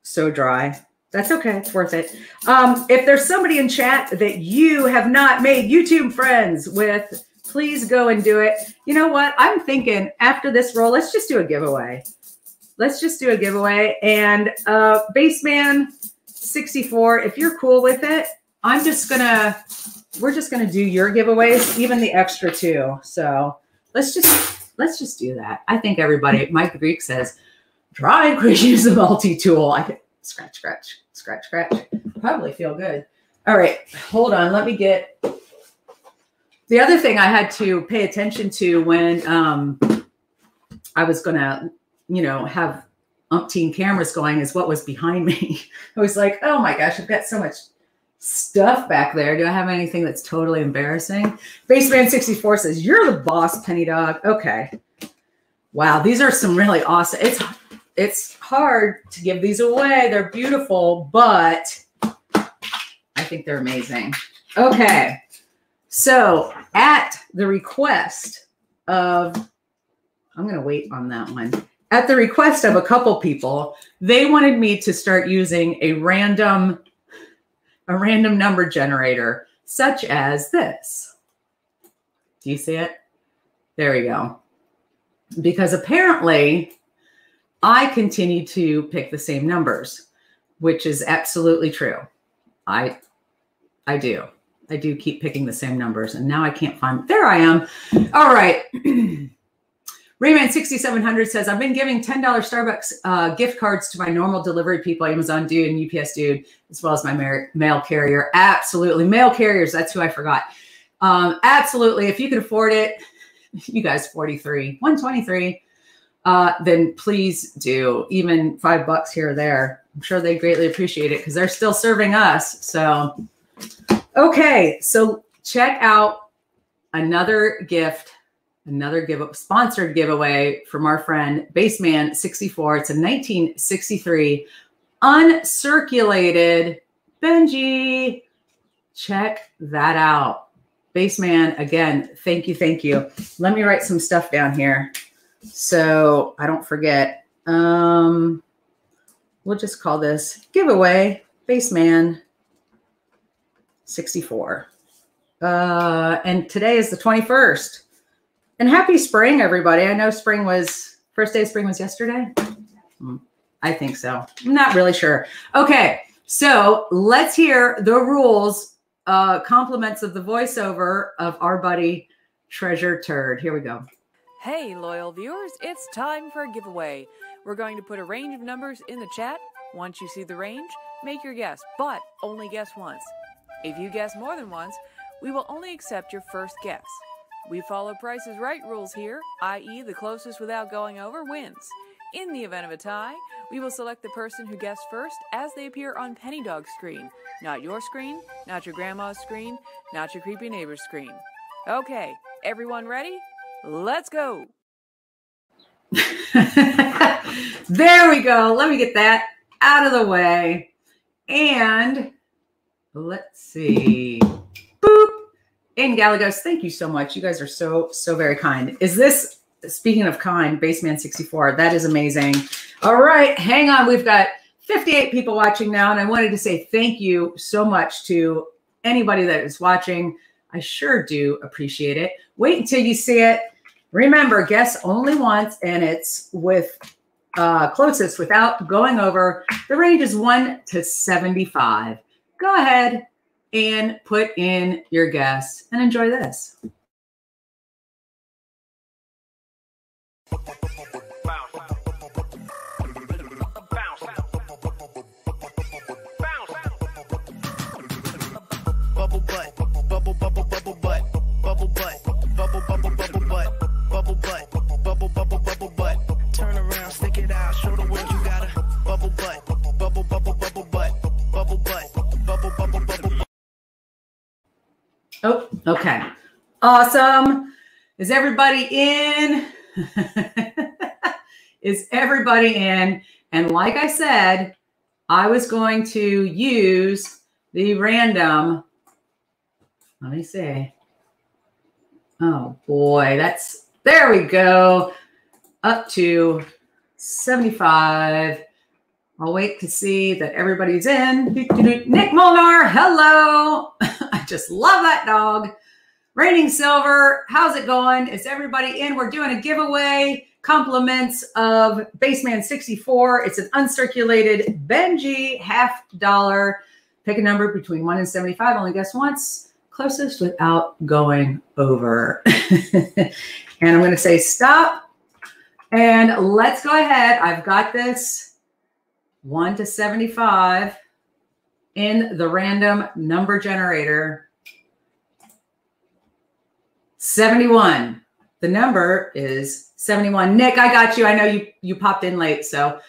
[SPEAKER 1] so dry? That's okay. It's worth it. Um, if there's somebody in chat that you have not made YouTube friends with, please go and do it. You know what? I'm thinking after this roll, let's just do a giveaway. Let's just do a giveaway. And uh, Baseman 64, if you're cool with it, I'm just going to, we're just going to do your giveaways, even the extra two. So let's just, let's just do that. I think everybody, Mike Greek says, try and use a multi-tool. I scratch, scratch, scratch, scratch. Probably feel good. All right, hold on. Let me get the other thing I had to pay attention to when um, I was going to, you know, have umpteen cameras going is what was behind me. I was like, oh my gosh, I've got so much stuff back there. Do I have anything that's totally embarrassing? Baseman 64 says, You're the boss, Penny Dog. Okay. Wow, these are some really awesome. It's it's hard to give these away. They're beautiful, but I think they're amazing. Okay. So at the request of, I'm going to wait on that one. At the request of a couple people, they wanted me to start using a random, a random number generator, such as this. Do you see it? There we go. Because apparently I continue to pick the same numbers, which is absolutely true. I I do. I do keep picking the same numbers. And now I can't find there I am. All right. Rayman 6700 says, I've been giving $10 Starbucks uh, gift cards to my normal delivery people, Amazon dude and UPS dude, as well as my mail carrier. Absolutely. Mail carriers, that's who I forgot. Um, absolutely. If you can afford it, you guys 43, 123 uh, then please do even five bucks here or there. I'm sure they greatly appreciate it because they're still serving us. So, okay, so check out another gift, another give sponsored giveaway from our friend Baseman 64. It's a 1963 uncirculated Benji. Check that out. Baseman, again, thank you, thank you. Let me write some stuff down here. So I don't forget. Um, we'll just call this giveaway Baseman 64. Uh, and today is the 21st. And happy spring, everybody. I know spring was, first day of spring was yesterday. Hmm, I think so. I'm not really sure. Okay, so let's hear the rules, uh, compliments of the voiceover of our buddy Treasure Turd. Here we go.
[SPEAKER 11] Hey, loyal viewers, it's time for a giveaway. We're going to put a range of numbers in the chat. Once you see the range, make your guess, but only guess once. If you guess more than once, we will only accept your first guess. We follow Price's Right rules here, i.e., the closest without going over wins. In the event of a tie, we will select the person who guessed first as they appear on Penny Dog's screen. Not your screen, not your grandma's screen, not your creepy neighbor's screen. Okay, everyone ready? Let's go.
[SPEAKER 1] there we go. Let me get that out of the way. And let's see. And Galagos, thank you so much. You guys are so, so very kind. Is this, speaking of kind, Baseman 64, that is amazing. All right, hang on. We've got 58 people watching now. And I wanted to say thank you so much to anybody that is watching. I sure do appreciate it. Wait until you see it. Remember, guess only once, and it's with uh, closest without going over. The range is 1 to 75. Go ahead and put in your guess and enjoy this. Oh, okay. Awesome. Is everybody in? Is everybody in? And like I said, I was going to use the random. Let me see. Oh boy, that's there we go. Up to 75. I'll wait to see that everybody's in. Nick Molnar, hello. I just love that dog. Raining Silver, how's it going? Is everybody in? We're doing a giveaway. Compliments of Baseman 64. It's an uncirculated Benji half dollar. Pick a number between 1 and 75. Only guess once. Closest without going over. and I'm going to say stop. And let's go ahead. I've got this 1 to 75 in the random number generator. 71. The number is 71. Nick, I got you. I know you you popped in late, so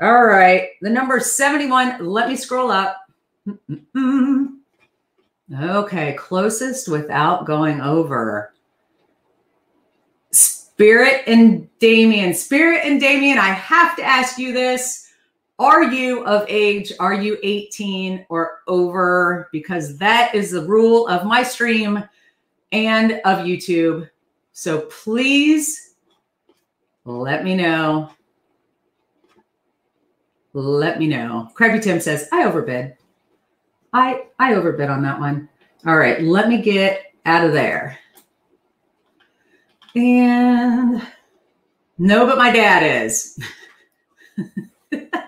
[SPEAKER 1] all right. The number is 71. Let me scroll up. Okay, closest without going over. Spirit and Damien. Spirit and Damien, I have to ask you this. Are you of age? Are you 18 or over? Because that is the rule of my stream and of YouTube. So please let me know. Let me know. Crabby Tim says, I overbid. I I overbid on that one. All right, let me get out of there. And no, but my dad is.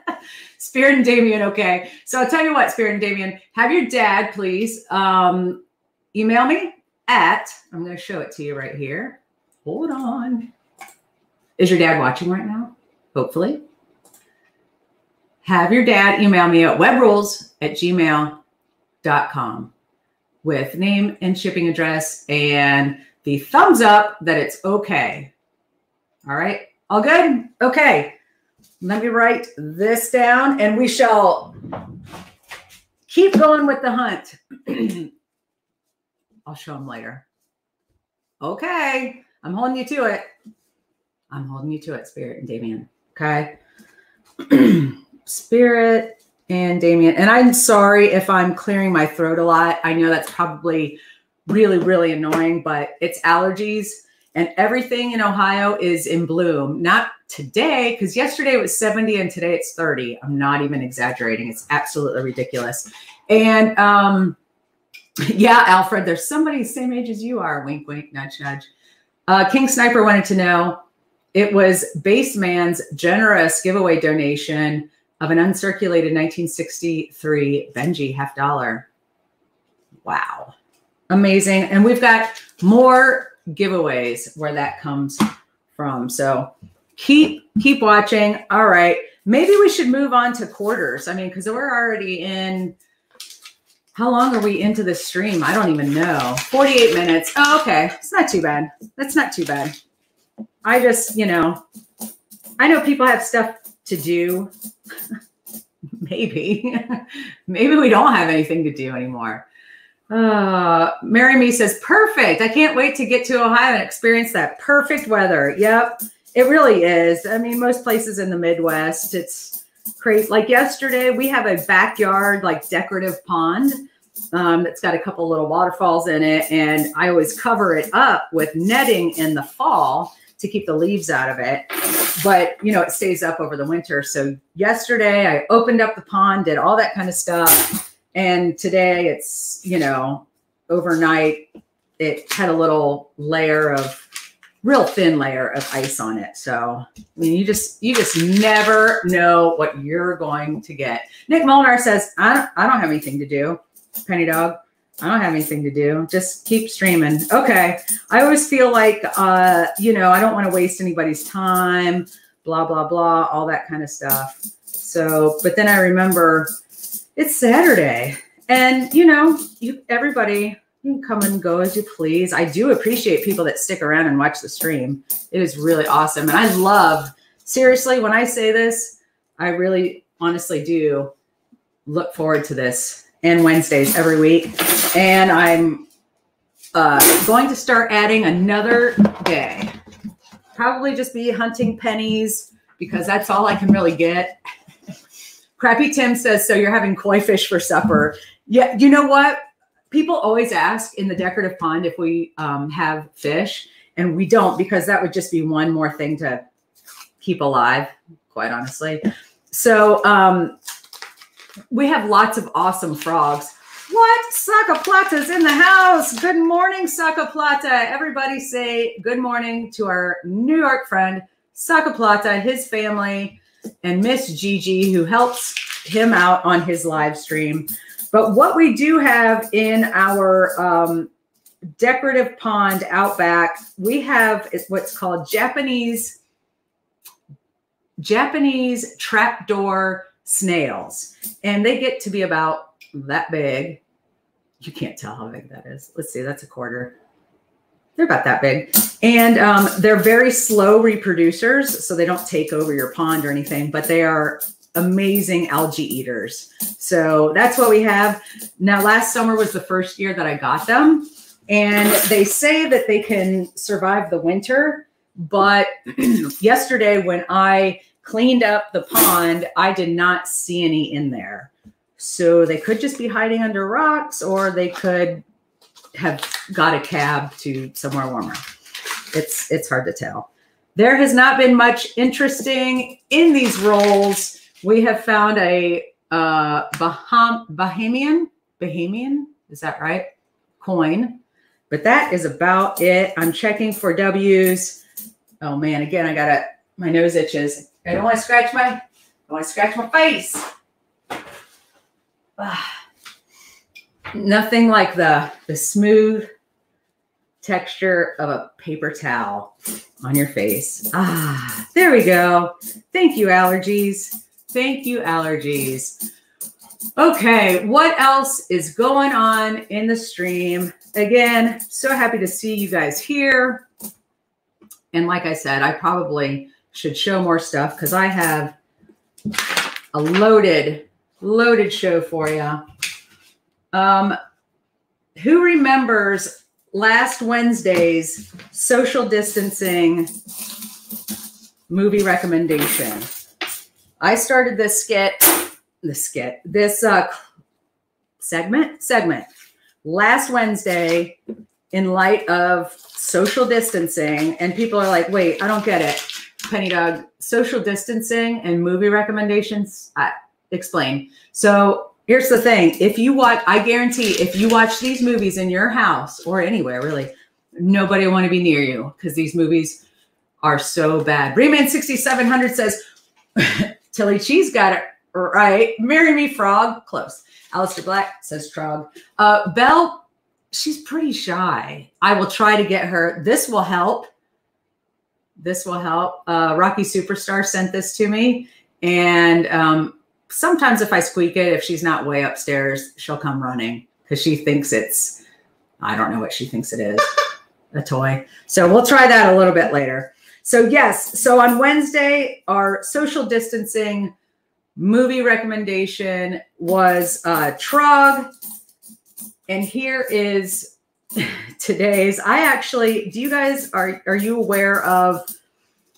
[SPEAKER 1] Spirit and Damien, okay. So I'll tell you what, Spirit and Damien, have your dad please um, email me at, I'm going to show it to you right here. Hold on. Is your dad watching right now? Hopefully. Have your dad email me at webbrules at gmail.com with name and shipping address and the thumbs up that it's okay. All right. All good? Okay. Let me write this down and we shall keep going with the hunt. I'll show them later. Okay. I'm holding you to it. I'm holding you to it, Spirit and Damien. Okay. Spirit and Damien. And I'm sorry if I'm clearing my throat a lot. I know that's probably really, really annoying, but it's allergies and everything in Ohio is in bloom. Not today, because yesterday it was 70 and today it's 30. I'm not even exaggerating. It's absolutely ridiculous. And um, yeah, Alfred, there's somebody same age as you are. Wink, wink, nudge, nudge. Uh, King Sniper wanted to know it was Baseman's generous giveaway donation of an uncirculated 1963 Benji half dollar. Wow. Amazing. And we've got more giveaways where that comes from. So keep keep watching. All right. Maybe we should move on to quarters. I mean, because we're already in how long are we into the stream? I don't even know. 48 minutes. Oh, okay. It's not too bad. That's not too bad. I just, you know, I know people have stuff to do. Maybe. Maybe we don't have anything to do anymore. Uh, Mary Me says, perfect. I can't wait to get to Ohio and experience that perfect weather. Yep, it really is. I mean, most places in the Midwest, it's crazy. Like yesterday, we have a backyard, like decorative pond um, that's got a couple little waterfalls in it. And I always cover it up with netting in the fall to keep the leaves out of it. But, you know, it stays up over the winter. So yesterday I opened up the pond, did all that kind of stuff. And today it's, you know, overnight it had a little layer of real thin layer of ice on it. So I mean, you just you just never know what you're going to get. Nick Molnar says, I don't, I don't have anything to do. Penny Dog. I don't have anything to do. Just keep streaming. Okay. I always feel like, uh, you know, I don't want to waste anybody's time, blah, blah, blah, all that kind of stuff. So, but then I remember it's Saturday and, you know, you, everybody, you can come and go as you please. I do appreciate people that stick around and watch the stream. It is really awesome. And I love, seriously, when I say this, I really honestly do look forward to this and Wednesdays every week. And I'm uh, going to start adding another day. Probably just be hunting pennies because that's all I can really get. Crappy Tim says, so you're having koi fish for supper. Yeah, you know what? People always ask in the decorative pond if we um, have fish, and we don't because that would just be one more thing to keep alive, quite honestly. So um, we have lots of awesome frogs. What? Saca Plata's in the house. Good morning, Saca Plata. Everybody say good morning to our New York friend, Saca Plata, his family, and Miss Gigi, who helps him out on his live stream. But what we do have in our um, decorative pond out back, we have what's called Japanese Japanese trapdoor snails. And they get to be about that big. You can't tell how big that is. Let's see, that's a quarter. They're about that big. And um, they're very slow reproducers, so they don't take over your pond or anything, but they are amazing algae eaters. So that's what we have. Now, last summer was the first year that I got them. And they say that they can survive the winter. But yesterday, when I cleaned up the pond, I did not see any in there. So they could just be hiding under rocks or they could have got a cab to somewhere warmer. It's it's hard to tell. There has not been much interesting in these rolls. We have found a uh, Baham, Bahamian, Bahamian, is that right? Coin. But that is about it. I'm checking for W's. Oh man, again, I got to, my nose itches. I don't want to scratch my, I want to scratch my face. Ah. Nothing like the, the smooth texture of a paper towel on your face. Ah, there we go. Thank you, allergies. Thank you, allergies. Okay, what else is going on in the stream? Again, so happy to see you guys here. And like I said, I probably should show more stuff because I have a loaded, loaded show for you. Um, who remembers last Wednesday's social distancing movie recommendation? I started this skit, the skit, this uh, segment, segment last Wednesday in light of social distancing, and people are like, "Wait, I don't get it." Penny Dog, social distancing and movie recommendations. I, explain. So here's the thing. If you watch, I guarantee if you watch these movies in your house or anywhere, really, nobody want to be near you because these movies are so bad. Rayman 6700 says, Tilly Cheese got it right. Marry Me Frog, close. Alistair Black says Trog. Uh, Belle, she's pretty shy. I will try to get her. This will help this will help. Uh, Rocky Superstar sent this to me. And um, sometimes if I squeak it, if she's not way upstairs, she'll come running because she thinks it's, I don't know what she thinks it is, a toy. So we'll try that a little bit later. So yes, so on Wednesday, our social distancing movie recommendation was uh, Trog. And here is today's. I actually, do you guys are are you aware of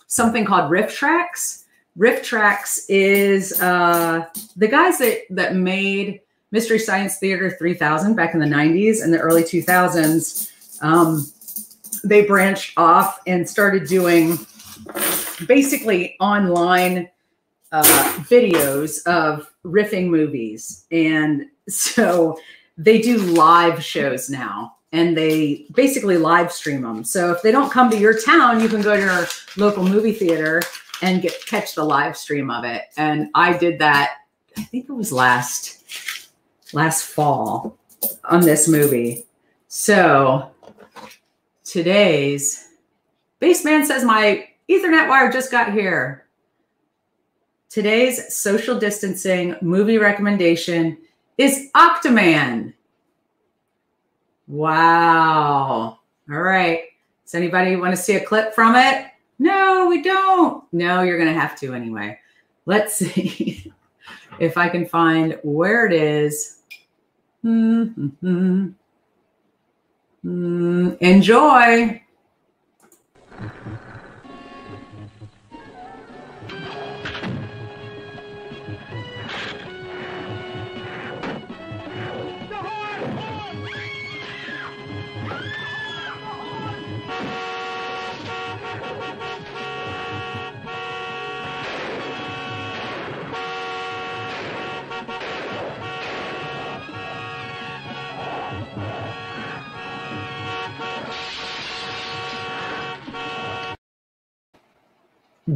[SPEAKER 1] something called RiffTrax? RiffTrax is uh, the guys that that made Mystery Science Theater 3000 back in the 90s and the early 2000s. Um, they branched off and started doing basically online uh, videos of riffing movies. And so they do live shows now and they basically live stream them. So if they don't come to your town, you can go to your local movie theater and get catch the live stream of it. And I did that. I think it was last last fall. on this movie. So today's baseman says my Ethernet wire just got here. Today's social distancing movie recommendation is Octaman. Wow. All right. Does anybody want to see a clip from it? No, we don't. No, you're going to have to anyway. Let's see if I can find where it is. Mm-hmm. Mm, enjoy.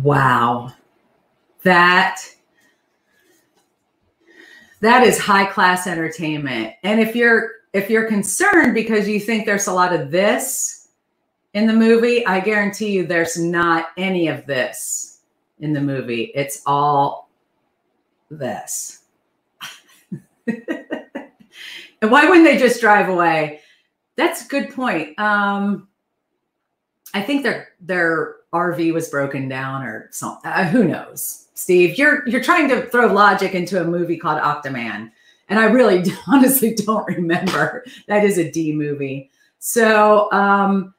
[SPEAKER 1] Wow. That that is high class entertainment. And if you're if you're concerned because you think there's a lot of this in the movie, I guarantee you there's not any of this in the movie. It's all this. and why wouldn't they just drive away? That's a good point. Um, I think their their RV was broken down or something. Uh, who knows? Steve, you're you're trying to throw logic into a movie called Octaman, and I really honestly don't remember. That is a D movie. So, um,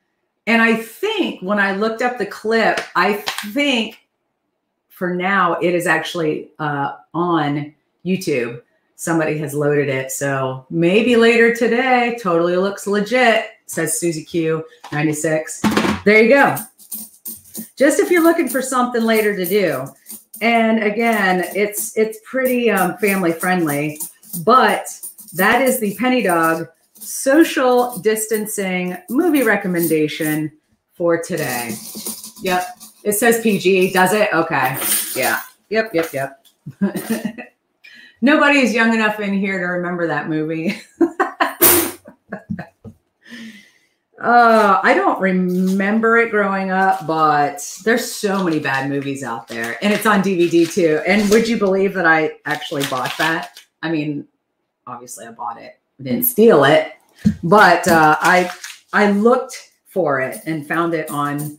[SPEAKER 1] and I think when I looked up the clip, I think for now it is actually uh, on YouTube. Somebody has loaded it, so maybe later today. Totally looks legit. Says Susie Q ninety six. There you go. Just if you're looking for something later to do. And again, it's it's pretty um, family friendly, but that is the Penny Dog social distancing movie recommendation for today. Yep. It says PG, does it? Okay. Yeah. Yep, yep, yep. Nobody is young enough in here to remember that movie. Uh, I don't remember it growing up, but there's so many bad movies out there, and it's on DVD too. And would you believe that I actually bought that? I mean, obviously I bought it, I didn't steal it, but uh, I I looked for it and found it on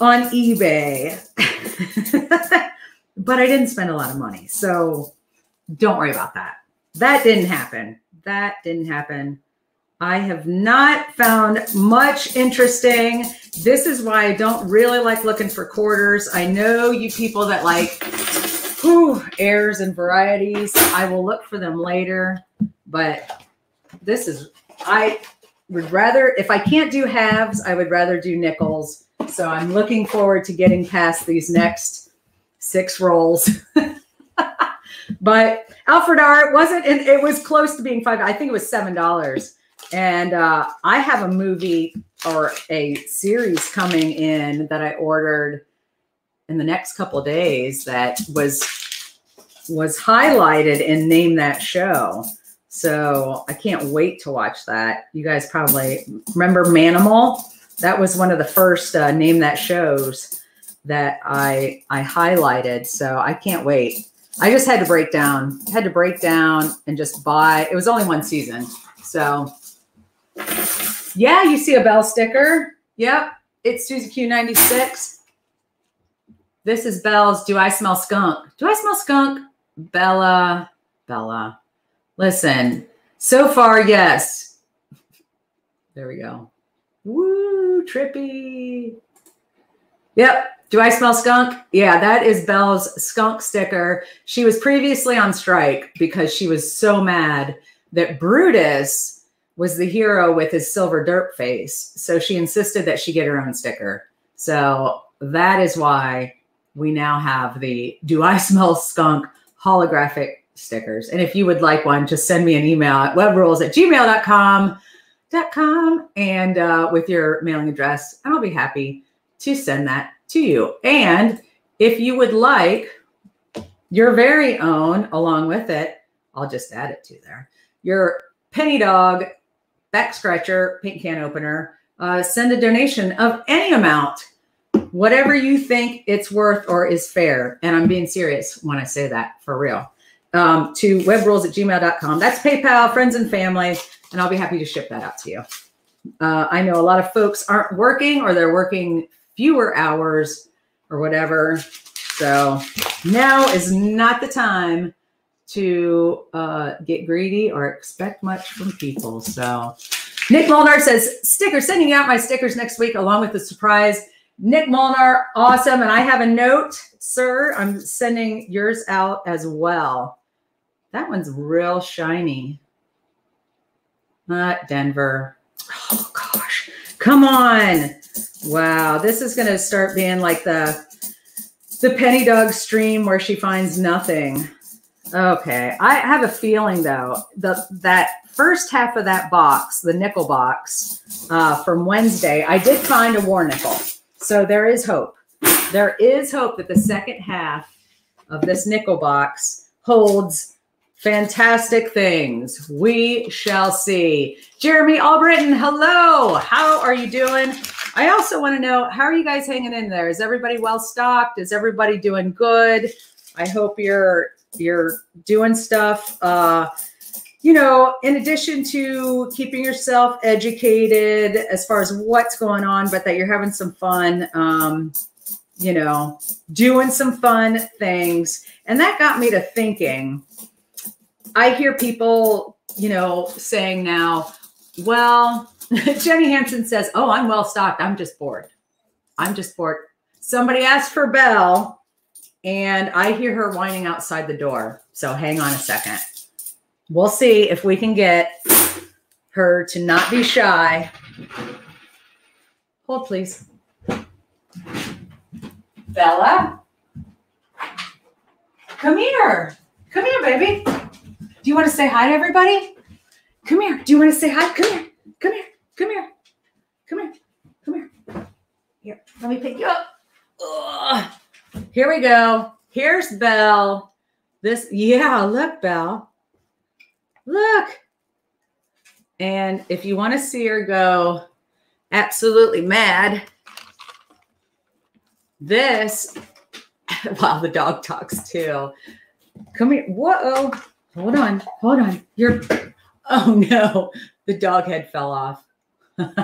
[SPEAKER 1] on eBay, but I didn't spend a lot of money, so don't worry about that. That didn't happen. That didn't happen. I have not found much interesting. This is why I don't really like looking for quarters. I know you people that like whew, airs and varieties. I will look for them later, but this is, I would rather, if I can't do halves, I would rather do nickels. So I'm looking forward to getting past these next six rolls. but Alfred R. It wasn't, and it was close to being five. I think it was $7. And uh, I have a movie or a series coming in that I ordered in the next couple days that was was highlighted in Name That Show. So I can't wait to watch that. You guys probably remember Manimal. That was one of the first uh, Name That shows that I I highlighted. So I can't wait. I just had to break down, had to break down and just buy. It was only one season, so yeah, you see a bell sticker. Yep, it's Susie Q96. This is Bell's Do I Smell Skunk? Do I smell skunk? Bella, Bella. Listen, so far, yes. There we go. Woo, trippy. Yep. Do I smell skunk? Yeah, that is Belle's skunk sticker. She was previously on strike because she was so mad that Brutus was the hero with his silver dirt face. So she insisted that she get her own sticker. So that is why we now have the Do I Smell Skunk holographic stickers. And if you would like one, just send me an email at webbrules at gmail.com com, and uh, with your mailing address, I'll be happy to send that to you. And if you would like your very own, along with it, I'll just add it to there, your Penny Dog, back scratcher, paint can opener, uh, send a donation of any amount, whatever you think it's worth or is fair. And I'm being serious when I say that for real. Um, to webbrules at gmail.com. That's PayPal, friends and family, and I'll be happy to ship that out to you. Uh, I know a lot of folks aren't working or they're working fewer hours or whatever. So now is not the time to uh, get greedy or expect much from people. So Nick Molnar says, sticker, sending out my stickers next week along with the surprise. Nick Molnar, awesome. And I have a note, sir. I'm sending yours out as well. That one's real shiny. Not Denver. Oh gosh. Come on. Wow. This is going to start being like the the penny dog stream where she finds nothing. Okay. I have a feeling though, the that first half of that box, the nickel box uh, from Wednesday, I did find a war nickel. So there is hope. There is hope that the second half of this nickel box holds fantastic things. We shall see. Jeremy Albritton, hello. How are you doing? I also want to know how are you guys hanging in there? Is everybody well stocked? Is everybody doing good? I hope you're you're doing stuff uh you know, in addition to keeping yourself educated as far as what's going on, but that you're having some fun, um, you know, doing some fun things. And that got me to thinking. I hear people, you know, saying now, well, Jenny Hansen says, Oh, I'm well stocked. I'm just bored. I'm just bored. Somebody asked for Belle, and I hear her whining outside the door. So hang on a second. We'll see if we can get her to not be shy. Hold, please. Bella, come here. Come here, baby. Do you want to say hi to everybody? Come here. Do you want to say hi? Come here. Come here. Come here. Come here. Come here. Here, let me pick you up. Ugh. Here we go. Here's Belle. This, yeah, look, Belle. Look. And if you want to see her go absolutely mad, this, wow, the dog talks too. Come here. Whoa. Hold on. Hold on. You're, oh no, the dog head fell off. come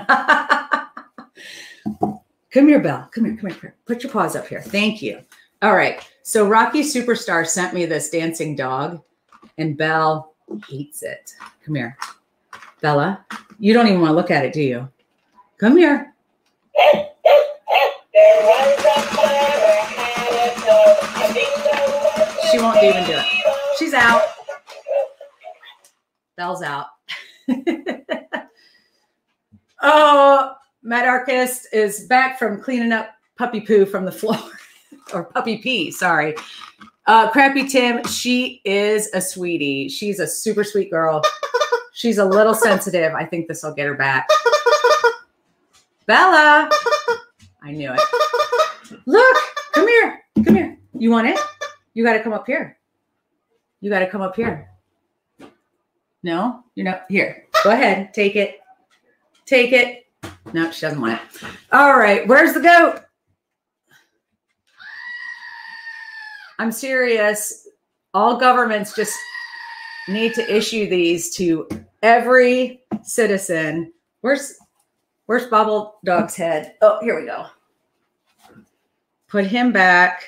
[SPEAKER 1] here, Belle. Come here. Come here. Put your paws up here. Thank you. All right. So Rocky Superstar sent me this dancing dog, and Belle hates it. Come here. Bella, you don't even want to look at it, do you? Come here. She won't even do it. She's out. Belle's out. oh, Matt Arcist is back from cleaning up puppy poo from the floor or puppy pee. Sorry. Uh, Crappy Tim, she is a sweetie. She's a super sweet girl. She's a little sensitive. I think this will get her back. Bella, I knew it. Look, come here. Come here. You want it? You got to come up here. You got to come up here. No, you're not here. Go ahead. Take it. Take it. No, she doesn't want it. All right. Where's the goat? I'm serious. All governments just need to issue these to every citizen. Where's where's Bobble Dog's head? Oh, here we go. Put him back.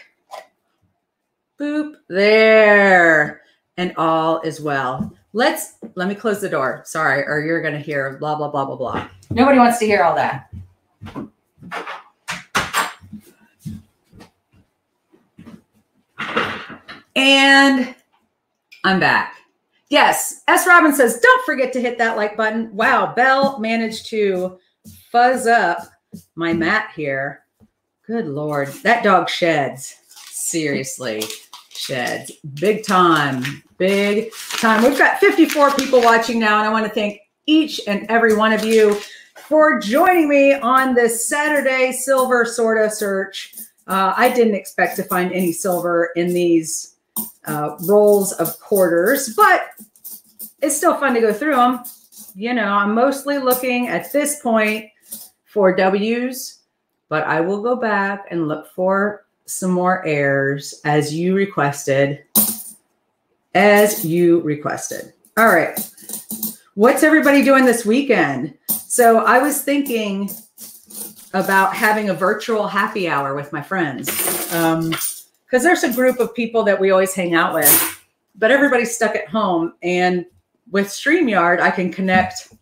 [SPEAKER 1] Boop. There. And all is well. Let's let me close the door. Sorry, or you're gonna hear blah blah blah blah blah. Nobody wants to hear all that. And I'm back. Yes, S. Robin says, don't forget to hit that like button. Wow, Belle managed to fuzz up my mat here. Good Lord. That dog sheds. Seriously, sheds. Big time. Big time. We've got 54 people watching now, and I want to thank each and every one of you for joining me on this Saturday silver sorta search. Uh, I didn't expect to find any silver in these uh, rolls of quarters, but it's still fun to go through them. You know, I'm mostly looking at this point for W's, but I will go back and look for some more errors as you requested. As you requested. All right. What's everybody doing this weekend? So I was thinking about having a virtual happy hour with my friends. Um, because there's a group of people that we always hang out with, but everybody's stuck at home. And with StreamYard, I can connect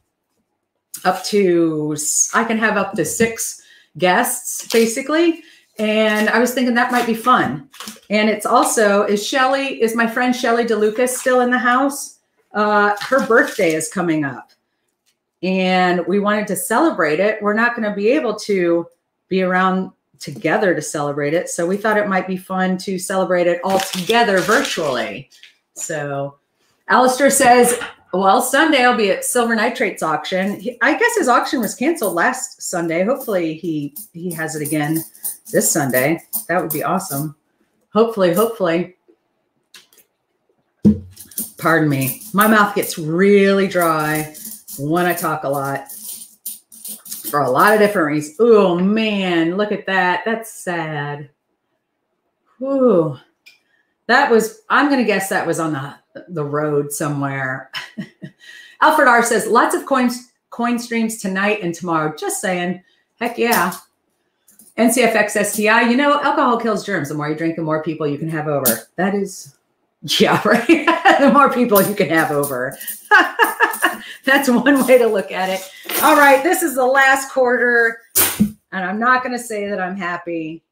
[SPEAKER 1] up to, I can have up to six guests basically. And I was thinking that might be fun. And it's also, is Shelly, is my friend Shelly DeLucas still in the house? Uh, her birthday is coming up. And we wanted to celebrate it. We're not going to be able to be around together to celebrate it. So we thought it might be fun to celebrate it all together virtually. So Alistair says, well, Sunday I'll be at Silver Nitrates auction. He, I guess his auction was canceled last Sunday. Hopefully he he has it again this Sunday. That would be awesome. Hopefully, hopefully. Pardon me. My mouth gets really dry when I talk a lot for a lot of different reasons. Oh man, look at that. That's sad. Whew. That was, I'm going to guess that was on the, the road somewhere. Alfred R says, lots of coins, coin streams tonight and tomorrow. Just saying. Heck yeah. NCFX STI, you know, alcohol kills germs. The more you drink, the more people you can have over. That is, yeah, right. the more people you can have over. That's one way to look at it. All right, this is the last quarter, and I'm not going to say that I'm happy.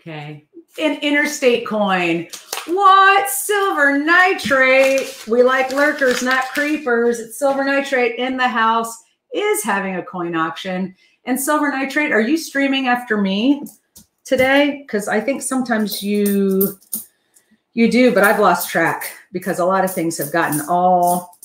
[SPEAKER 1] Okay. An interstate coin. What? Silver nitrate. We like lurkers, not creepers. It's silver nitrate in the house is having a coin auction. And silver nitrate, are you streaming after me today? Because I think sometimes you you do, but I've lost track because a lot of things have gotten all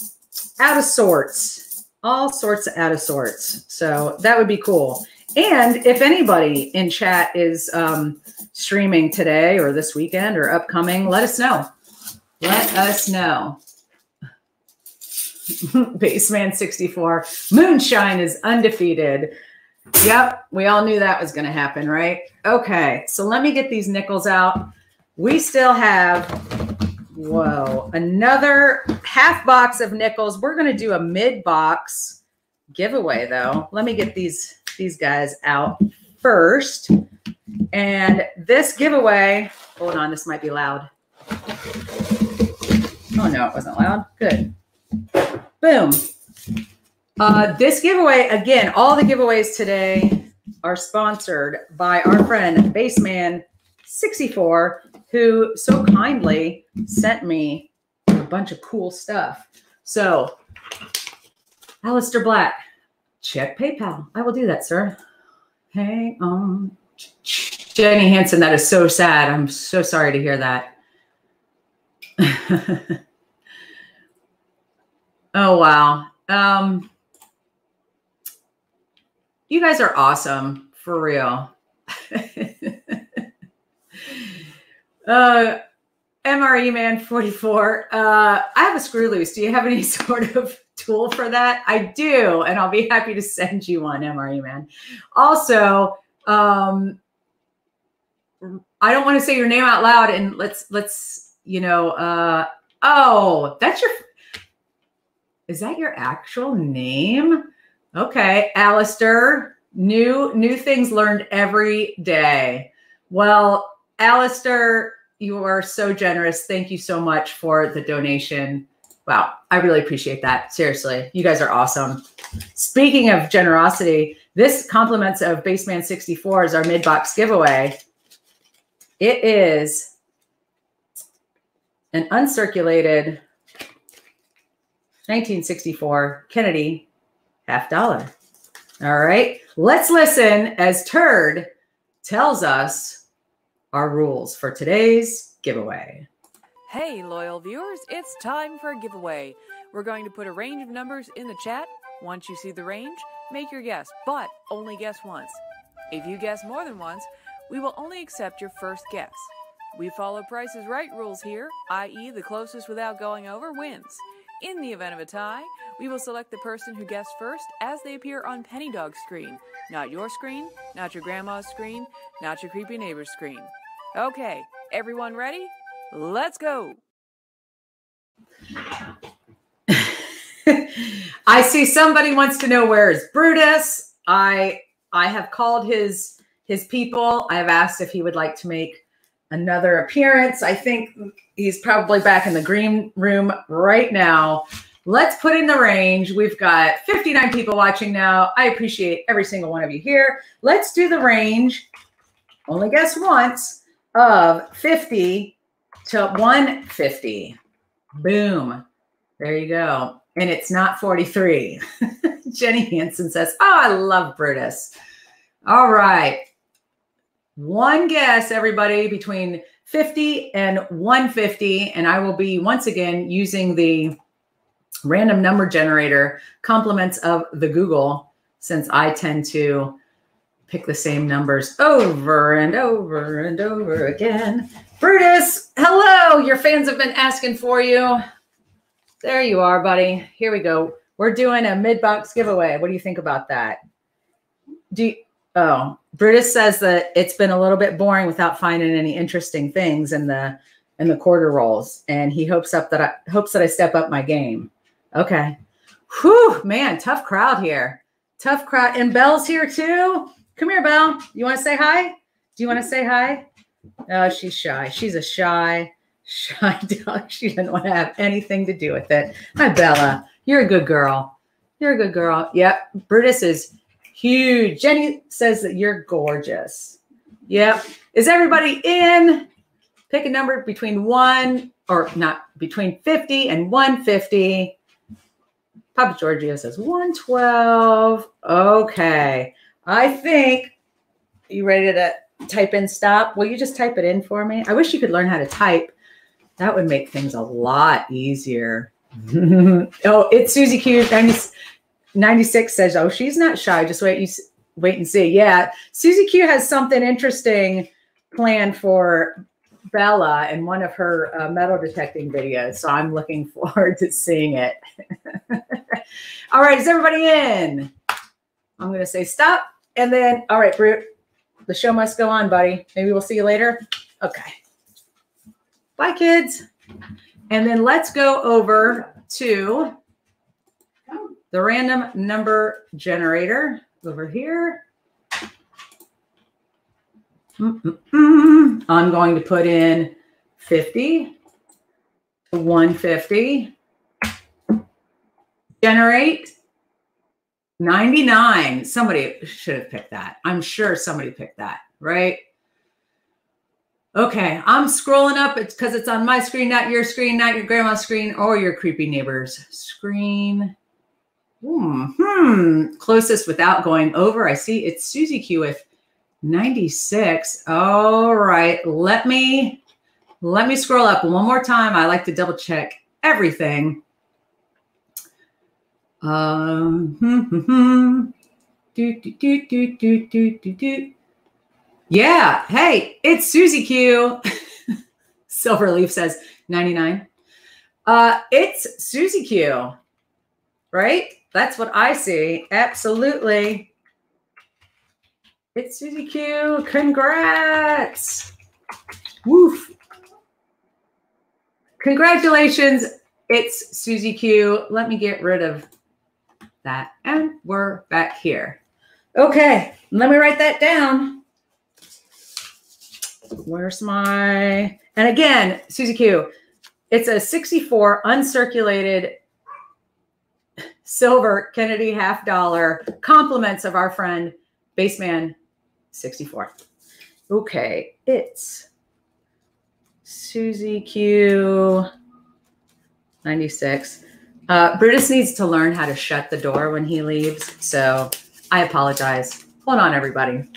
[SPEAKER 1] out of sorts, all sorts of out of sorts. So that would be cool. And if anybody in chat is um, streaming today or this weekend or upcoming, let us know. Let us know. Baseman 64. Moonshine is undefeated. Yep, we all knew that was going to happen, right? Okay, so let me get these nickels out. We still have, whoa, another half box of nickels. We're going to do a mid box giveaway, though. Let me get these these guys out first. And this giveaway, hold on, this might be loud. Oh, no, it wasn't loud. Good. Boom. Uh, this giveaway, again, all the giveaways today are sponsored by our friend Baseman64, who so kindly sent me a bunch of cool stuff. So, Alistair Black, check PayPal. I will do that, sir. Hang on. Jenny Hansen, that is so sad. I'm so sorry to hear that. oh, wow. Um, you guys are awesome, for real. uh, MRE Man 44. Uh, I have a screw loose. Do you have any sort of tool for that? I do, and I'll be happy to send you one, MRE Man. Also, um, I don't want to say your name out loud, and let's let's you know. Uh, oh, that's your. Is that your actual name? Okay, Alistair. New new things learned every day. Well, Alistair, you are so generous. Thank you so much for the donation. Wow, I really appreciate that. Seriously, you guys are awesome. Speaking of generosity, this compliments of Baseman 64 is our mid box giveaway. It is an uncirculated 1964 Kennedy half dollar. All right, let's listen as Turd tells us our rules for today's giveaway.
[SPEAKER 11] Hey, loyal viewers, it's time for a giveaway. We're going to put a range of numbers in the chat. Once you see the range, make your guess, but only guess once. If you guess more than once, we will only accept your first guess. We follow Price is Right rules here, i.e., the closest without going over wins. In the event of a tie, we will select the person who guessed first as they appear on Penny Dog's screen. Not your screen, not your grandma's screen, not your creepy neighbor's screen. Okay, everyone ready? Let's go!
[SPEAKER 1] I see somebody wants to know where is Brutus. I I have called his his people. I have asked if he would like to make another appearance. I think he's probably back in the green room right now. Let's put in the range. We've got 59 people watching now. I appreciate every single one of you here. Let's do the range. Only guess once of 50 to 150. Boom. There you go. And it's not 43. Jenny Hansen says, Oh, I love Brutus. All right. One guess, everybody, between 50 and 150. And I will be once again using the random number generator complements of the Google since I tend to pick the same numbers over and over and over again. Brutus, hello. Your fans have been asking for you. There you are, buddy. Here we go. We're doing a mid-box giveaway. What do you think about that? Do you, oh, Brutus says that it's been a little bit boring without finding any interesting things in the in the quarter rolls, and he hopes up that I hopes that I step up my game. Okay. Whew, man, tough crowd here. Tough crowd. And Belle's here too. Come here, Belle. You want to say hi? Do you want to say hi? Oh, she's shy. She's a shy, shy dog. She doesn't want to have anything to do with it. Hi, Bella. You're a good girl. You're a good girl. Yep. Brutus is huge. Jenny says that you're gorgeous. Yep. Is everybody in? Pick a number between one or not between 50 and 150. Papa Giorgio says 112. Okay. I think you ready to type in stop? Will you just type it in for me? I wish you could learn how to type. That would make things a lot easier. oh, it's Susie Q 90, 96 says, "Oh, she's not shy. Just wait you wait and see." Yeah, Susie Q has something interesting planned for Bella in one of her uh, metal detecting videos, so I'm looking forward to seeing it. all right, is everybody in? I'm going to say stop, and then all right, Brute, the show must go on, buddy. Maybe we'll see you later. Okay. Bye, kids. And then let's go over to the random number generator over here. Mm -mm -mm. I'm going to put in 50 to 150. Generate 99. Somebody should have picked that. I'm sure somebody picked that, right? Okay, I'm scrolling up. It's because it's on my screen, not your screen, not your grandma's screen, or your creepy neighbor's screen. Hmm, hmm. Closest without going over. I see it's Susie Q with 96. All right, let me let me scroll up one more time. I like to double check everything. Um, hmm, hmm, hmm. Do, do, do, do, do, do, do, do. Yeah. Hey, it's Susie Q. Silverleaf says 99. Uh, it's Susie Q, right? That's what I see. Absolutely. It's Susie Q. Congrats. Woof. Congratulations. It's Susie Q. Let me get rid of that. And we're back here. Okay. Let me write that down. Where's my, and again, Susie Q, it's a 64 uncirculated silver Kennedy half dollar compliments of our friend Baseman 64. Okay, it's Susie Q 96. Uh, Brutus needs to learn how to shut the door when he leaves. So I apologize. Hold on, everybody.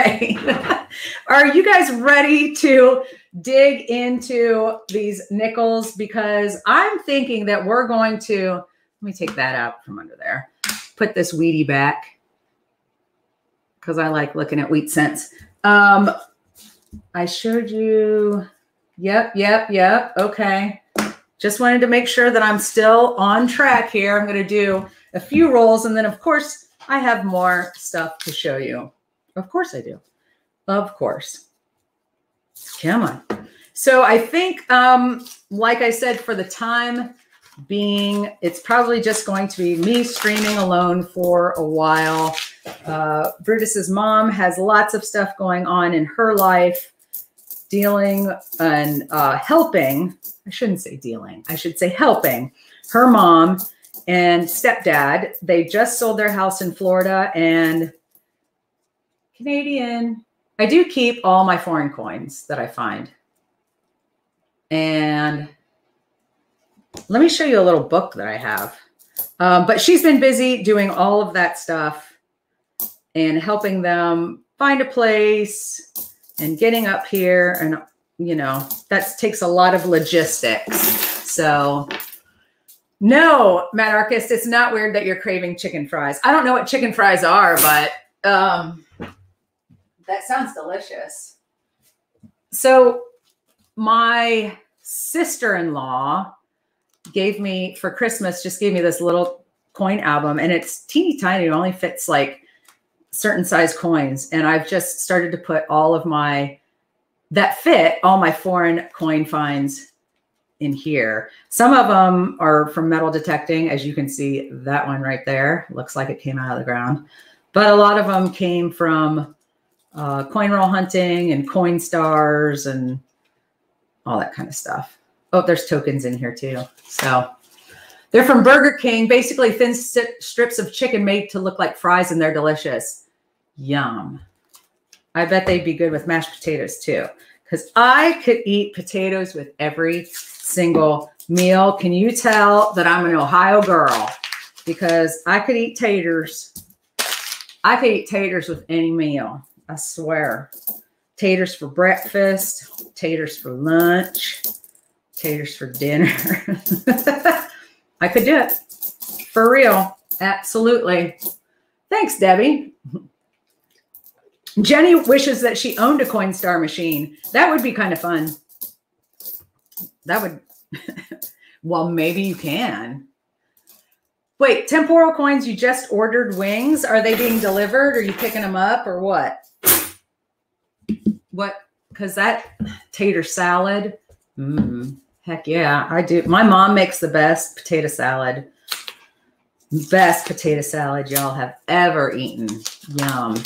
[SPEAKER 1] Okay. Are you guys ready to dig into these nickels? Because I'm thinking that we're going to, let me take that out from under there, put this weedy back because I like looking at wheat cents. Um, I showed you, yep, yep, yep. Okay. Just wanted to make sure that I'm still on track here. I'm going to do a few rolls and then, of course, I have more stuff to show you. Of course I do. Of course. Come on. So I think, um, like I said, for the time being, it's probably just going to be me streaming alone for a while. Uh, Brutus's mom has lots of stuff going on in her life, dealing and uh, helping. I shouldn't say dealing. I should say helping her mom and stepdad. They just sold their house in Florida and Canadian. I do keep all my foreign coins that I find. And let me show you a little book that I have. Um, but she's been busy doing all of that stuff and helping them find a place and getting up here. And, you know, that takes a lot of logistics. So, no, Matt Arcus, it's not weird that you're craving chicken fries. I don't know what chicken fries are, but um, that sounds delicious. So, my sister in law gave me for Christmas, just gave me this little coin album, and it's teeny tiny. It only fits like certain size coins. And I've just started to put all of my that fit all my foreign coin finds in here. Some of them are from metal detecting, as you can see that one right there looks like it came out of the ground. But a lot of them came from uh, coin roll hunting and coin stars and all that kind of stuff. Oh, there's tokens in here too. So they're from Burger King, basically thin st strips of chicken made to look like fries and they're delicious. Yum. I bet they'd be good with mashed potatoes too. Because I could eat potatoes with every single meal. Can you tell that I'm an Ohio girl? Because I could eat taters. I could eat taters with any meal. I swear. Taters for breakfast, taters for lunch, taters for dinner. I could do it. For real. Absolutely. Thanks, Debbie. Jenny wishes that she owned a Coinstar machine. That would be kind of fun. That would, well, maybe you can. Wait, temporal coins, you just ordered wings. Are they being delivered? Are you picking them up or what? What? Because that tater salad, mm, heck yeah, I do. My mom makes the best potato salad. Best potato salad y'all have ever eaten. Yum.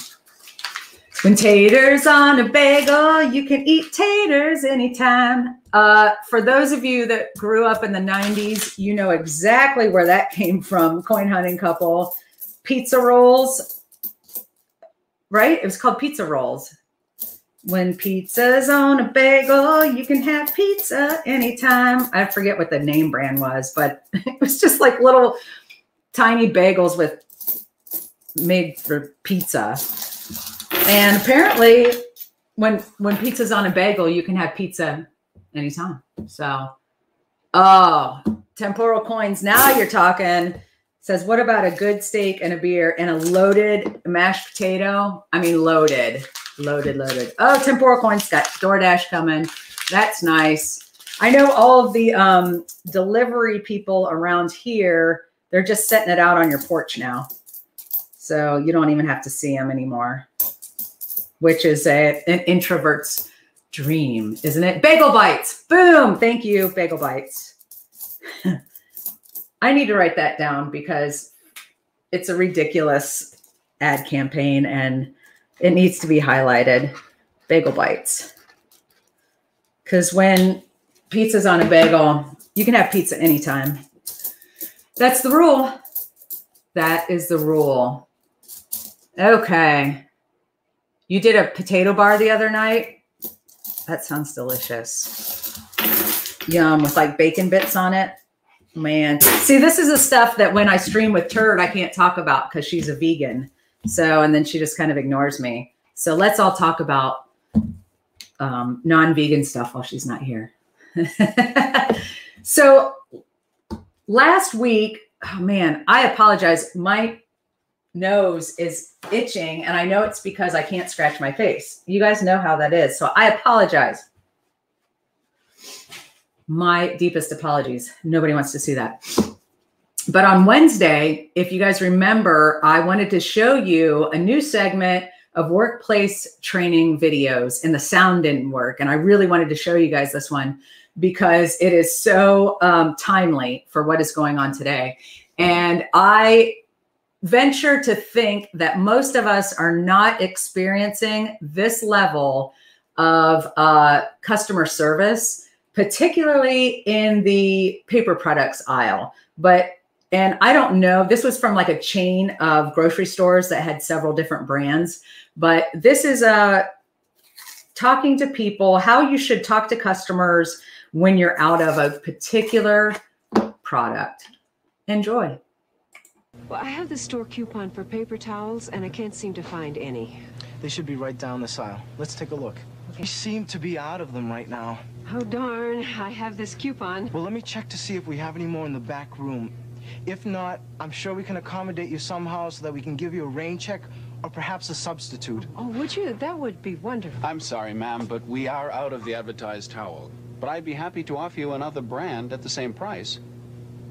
[SPEAKER 1] When taters on a bagel, you can eat taters anytime. Uh, for those of you that grew up in the 90s, you know exactly where that came from. Coin hunting couple. Pizza rolls, right? It was called pizza rolls. When pizza's on a bagel, you can have pizza anytime. I forget what the name brand was, but it was just like little tiny bagels with made for pizza. And apparently when when pizza's on a bagel, you can have pizza anytime. So oh, temporal coins. Now you're talking says, what about a good steak and a beer and a loaded mashed potato? I mean, loaded. Loaded, loaded. Oh, temporal coins got DoorDash coming. That's nice. I know all of the um, delivery people around here, they're just setting it out on your porch now. So you don't even have to see them anymore, which is a, an introvert's dream, isn't it? Bagel bites. Boom. Thank you, bagel bites. I need to write that down because it's a ridiculous ad campaign and it needs to be highlighted. Bagel bites. Because when pizza's on a bagel, you can have pizza anytime. That's the rule. That is the rule. Okay. You did a potato bar the other night? That sounds delicious. Yum, with like bacon bits on it. Man. See, this is the stuff that when I stream with Turd, I can't talk about because she's a vegan. So, and then she just kind of ignores me. So let's all talk about um, non-vegan stuff while she's not here. so last week, oh man, I apologize. My nose is itching, and I know it's because I can't scratch my face. You guys know how that is. So I apologize. My deepest apologies. Nobody wants to see that. But on Wednesday, if you guys remember, I wanted to show you a new segment of workplace training videos, and the sound didn't work. And I really wanted to show you guys this one because it is so um, timely for what is going on today. And I venture to think that most of us are not experiencing this level of uh, customer service, particularly in the paper products aisle. But and I don't know, this was from like a chain of grocery stores that had several different brands, but this is a uh, talking to people, how you should talk to customers when you're out of a particular product. Enjoy.
[SPEAKER 12] Well, I have the store coupon for paper towels, and I can't seem to find any.
[SPEAKER 5] They should be right down this aisle. Let's take a look. Okay. We seem to be out of them right now.
[SPEAKER 12] Oh, darn. I have this coupon.
[SPEAKER 5] Well, let me check to see if we have any more in the back room. If not, I'm sure we can accommodate you somehow so that we can give you a rain check or perhaps a substitute.
[SPEAKER 12] Oh, would you? That would be wonderful.
[SPEAKER 13] I'm sorry, ma'am, but we are out of the advertised towel. But I'd be happy to offer you another brand at the same price.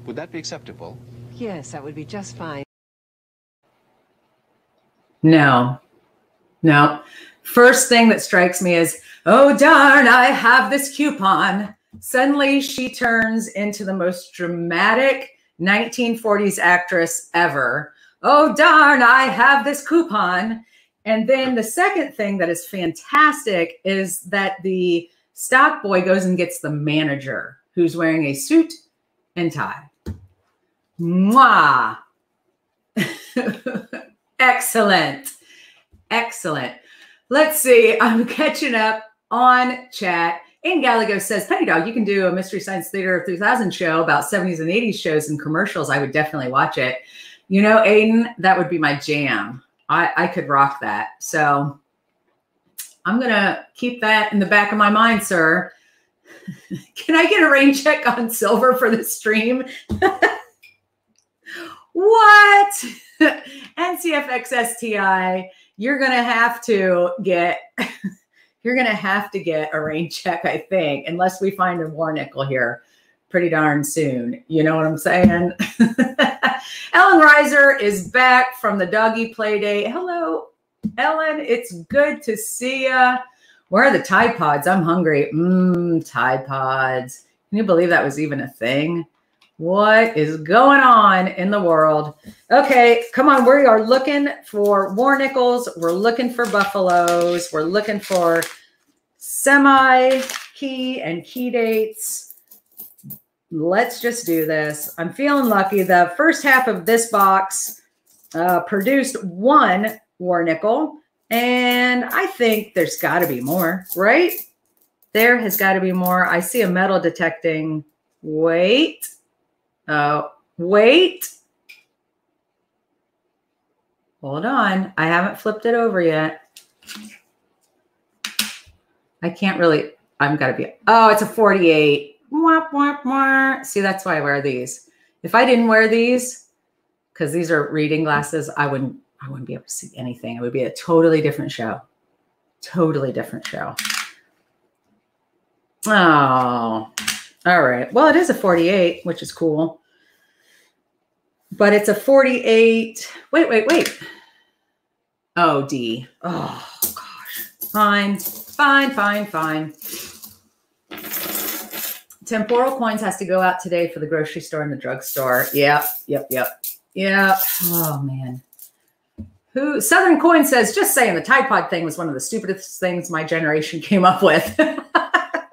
[SPEAKER 13] Would that be acceptable?
[SPEAKER 12] Yes, that would be just fine.
[SPEAKER 1] No, no. First thing that strikes me is, oh, darn, I have this coupon. Suddenly she turns into the most dramatic 1940s actress ever. Oh, darn, I have this coupon. And then the second thing that is fantastic is that the stock boy goes and gets the manager who's wearing a suit and tie. Mwah. Excellent. Excellent. Let's see. I'm catching up on chat. Aiden Gallagher says, Penny Dog, you can do a Mystery Science Theater 3000 show about 70s and 80s shows and commercials. I would definitely watch it. You know, Aiden, that would be my jam. I, I could rock that. So I'm going to keep that in the back of my mind, sir. Can I get a rain check on silver for the stream? what? NCFXSTI, you're going to have to get you're going to have to get a rain check, I think, unless we find a war nickel here pretty darn soon. You know what I'm saying? Ellen Reiser is back from the doggy play day. Hello, Ellen. It's good to see you. Where are the Tide Pods? I'm hungry. Mmm, Tide Pods. Can you believe that was even a thing? What is going on in the world? Okay, come on. We are looking for war nickels. We're looking for buffaloes. We're looking for semi key and key dates. Let's just do this. I'm feeling lucky. The first half of this box uh, produced one war nickel, and I think there's got to be more, right? There has got to be more. I see a metal detecting. Wait. Uh, wait. Hold on. I haven't flipped it over yet. I can't really, I'm got to be, oh, it's a 48. Wah, wah, wah. See, that's why I wear these. If I didn't wear these, because these are reading glasses, I wouldn't, I wouldn't be able to see anything. It would be a totally different show. Totally different show. Oh, all right. Well, it is a 48, which is cool. But it's a 48. Wait, wait, wait. Oh, D. Oh, gosh. Fine, fine, fine, fine. Temporal coins has to go out today for the grocery store and the drugstore. Yep, yep, yep. Yep. Oh, man. Who Southern Coin says, just saying the Tide Pod thing was one of the stupidest things my generation came up with.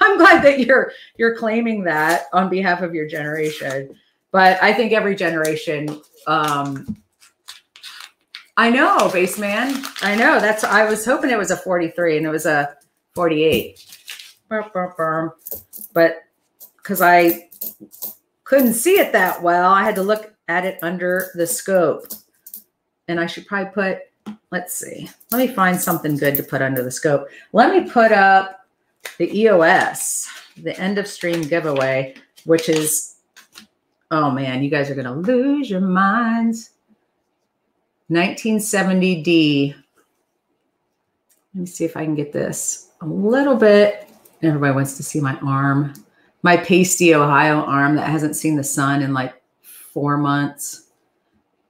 [SPEAKER 1] I'm glad that you're you're claiming that on behalf of your generation. But I think every generation um I know, base man. I know. That's I was hoping it was a 43 and it was a 48. But because I couldn't see it that well, I had to look at it under the scope. And I should probably put let's see. Let me find something good to put under the scope. Let me put up the EOS, the end of stream giveaway, which is, oh man, you guys are going to lose your minds. 1970D. Let me see if I can get this a little bit. Everybody wants to see my arm, my pasty Ohio arm that hasn't seen the sun in like four months.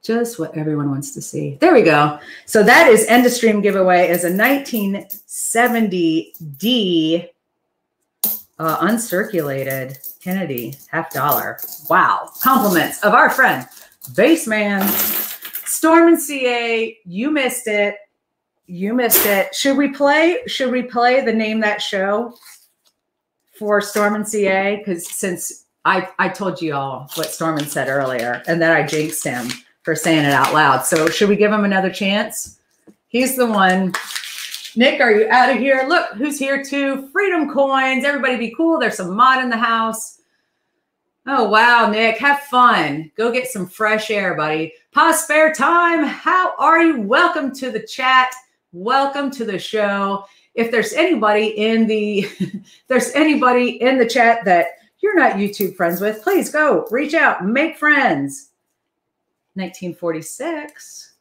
[SPEAKER 1] Just what everyone wants to see. There we go. So that is end of stream giveaway is a 1970D uh, uncirculated Kennedy half dollar. Wow. Compliments of our friend Baseman. Storm and CA, you missed it. You missed it. Should we play? Should we play the name that show for Storm and CA? Because since I I told you all what Storman said earlier, and then I jinxed him for saying it out loud. So should we give him another chance? He's the one. Nick, are you out of here? Look who's here too. Freedom coins. Everybody be cool. There's some mod in the house. Oh, wow, Nick. Have fun. Go get some fresh air, buddy. Pause spare time. How are you? Welcome to the chat. Welcome to the show. If there's anybody in the there's anybody in the chat that you're not YouTube friends with, please go reach out, make friends. 1946.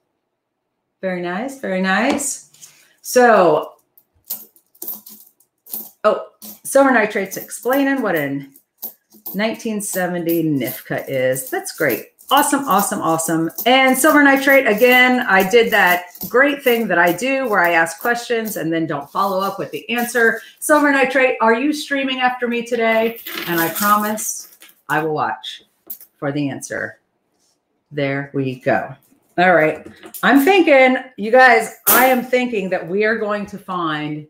[SPEAKER 1] Very nice, very nice. So, oh, silver nitrates explaining what an 1970 NIFCA is. That's great. Awesome, awesome, awesome. And silver nitrate, again, I did that great thing that I do where I ask questions and then don't follow up with the answer. Silver nitrate, are you streaming after me today? And I promise I will watch for the answer. There we go. All right. I'm thinking, you guys, I am thinking that we are going to find,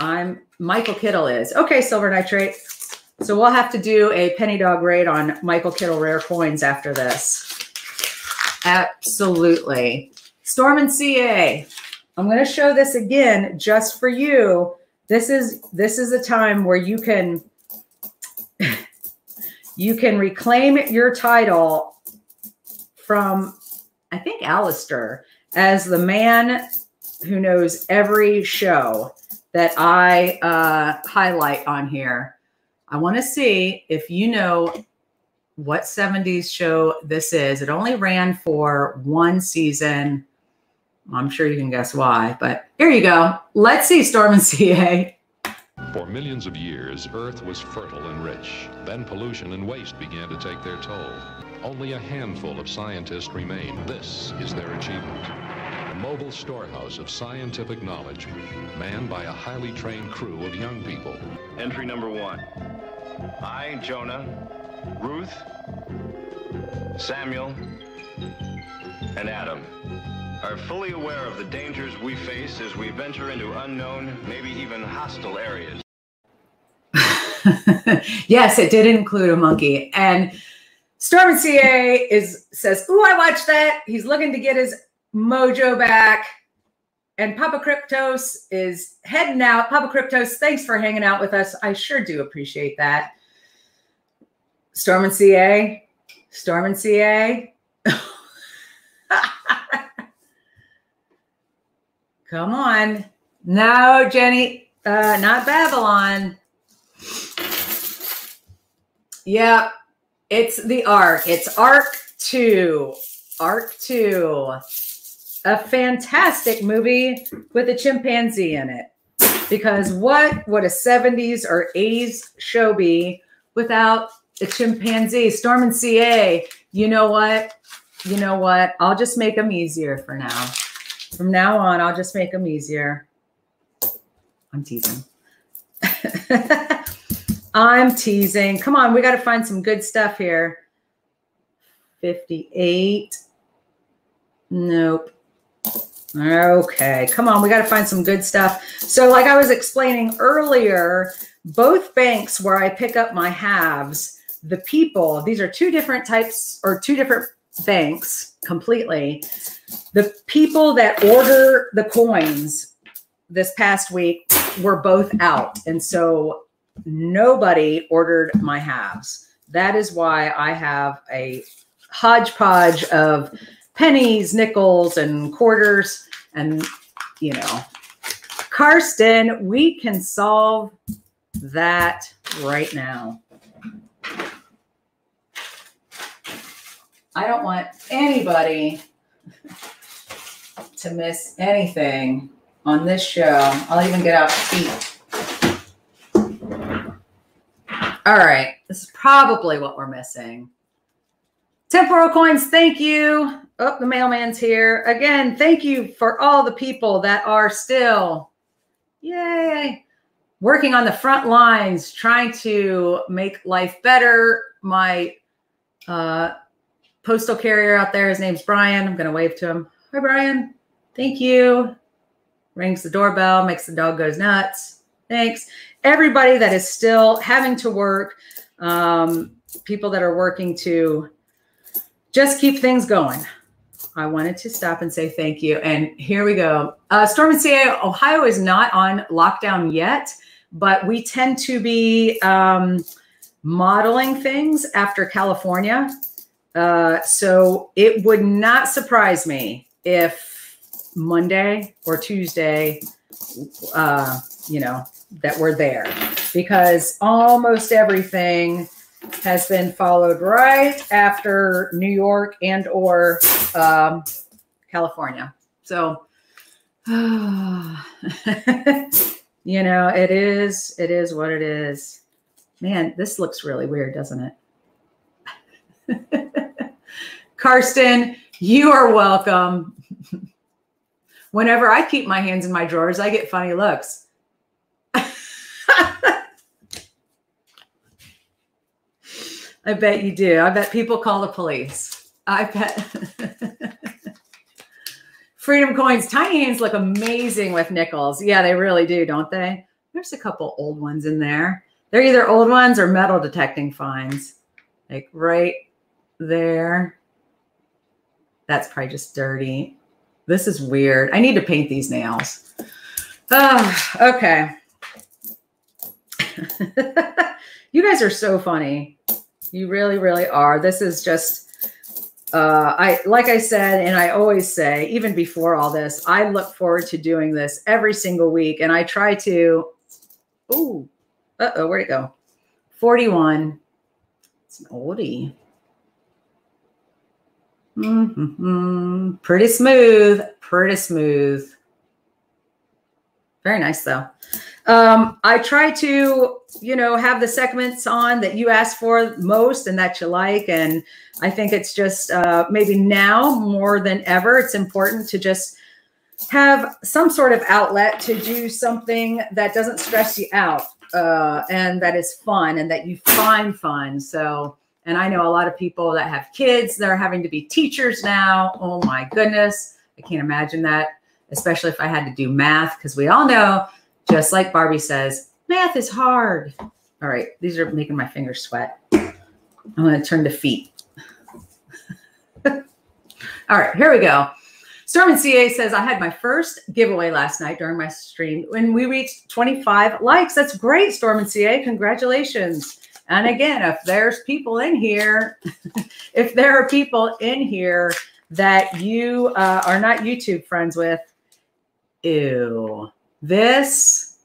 [SPEAKER 1] I'm, Michael Kittle is. Okay, silver nitrate. So we'll have to do a penny dog raid on Michael Kittle rare coins after this. Absolutely. Storm and CA. I'm going to show this again just for you. This is this is a time where you can you can reclaim your title from I think Alistair as the man who knows every show that I uh, highlight on here. I want to see if you know what 70s show this is. It only ran for one season. I'm sure you can guess why, but here you go. Let's see Storm and CA.
[SPEAKER 3] For millions of years, Earth was fertile and rich. Then pollution and waste began to take their toll. Only a handful of scientists remain. This is their achievement. A mobile storehouse of scientific knowledge, manned by a highly trained crew of young people.
[SPEAKER 4] Entry number one. I, Jonah, Ruth, Samuel, and Adam are fully aware of the dangers we face as we venture into unknown, maybe even hostile areas.
[SPEAKER 1] yes, it did include a monkey. And Storm and CA is says, "Ooh, I watched that." He's looking to get his mojo back. And Papa Cryptos is heading out. Papa Cryptos, thanks for hanging out with us. I sure do appreciate that. Storm and CA, Storm and CA. Come on. No, Jenny, uh, not Babylon. Yeah, it's the Ark. It's Ark 2. Ark 2. A fantastic movie with a chimpanzee in it. Because what would a 70s or 80s show be without a chimpanzee? Storm and CA, you know what? You know what? I'll just make them easier for now. From now on, I'll just make them easier. I'm teasing. I'm teasing. Come on, we got to find some good stuff here. 58. Nope. Okay, come on, we got to find some good stuff. So, like I was explaining earlier, both banks where I pick up my halves, the people, these are two different types or two different banks completely. The people that order the coins this past week were both out. And so nobody ordered my halves. That is why I have a hodgepodge of pennies, nickels, and quarters. And, you know, Karsten, we can solve that right now. I don't want anybody to miss anything on this show. I'll even get out feet. All right, this is probably what we're missing. Temporal coins, thank you. Oh, the mailman's here. Again, thank you for all the people that are still, yay, working on the front lines, trying to make life better. My uh, postal carrier out there, his name's Brian. I'm going to wave to him. Hi, Brian. Thank you. Rings the doorbell, makes the dog goes nuts. Thanks. Everybody that is still having to work, um, people that are working to just keep things going. I wanted to stop and say thank you. And here we go. Uh, Storm and CA, Ohio is not on lockdown yet, but we tend to be um, modeling things after California. Uh, so it would not surprise me if Monday or Tuesday, uh, you know, that we're there because almost everything has been followed right after New York and or um, California. So, you know, it is, it is what it is. Man, this looks really weird, doesn't it? Karsten, you are welcome. Whenever I keep my hands in my drawers, I get funny looks. I bet you do. I bet people call the police. I bet. Freedom coins. Tiny hands look amazing with nickels. Yeah, they really do, don't they? There's a couple old ones in there. They're either old ones or metal detecting finds. Like right there. That's probably just dirty. This is weird. I need to paint these nails. Oh, okay. you guys are so funny. You really, really are. This is just, uh, I like I said, and I always say, even before all this, I look forward to doing this every single week, and I try to. Ooh, uh oh, where'd it go? Forty-one. It's an oldie. Mm-hmm. Pretty smooth. Pretty smooth. Very nice though. Um, I try to, you know, have the segments on that you ask for most and that you like. And I think it's just uh, maybe now more than ever, it's important to just have some sort of outlet to do something that doesn't stress you out uh, and that is fun and that you find fun. So, and I know a lot of people that have kids that are having to be teachers now. Oh my goodness. I can't imagine that, especially if I had to do math, because we all know just like Barbie says, math is hard. All right, these are making my fingers sweat. I'm going to turn to feet. All right, here we go. Storm and CA says, I had my first giveaway last night during my stream when we reached 25 likes. That's great, Storm and CA. Congratulations. And again, if there's people in here, if there are people in here that you uh, are not YouTube friends with, ew this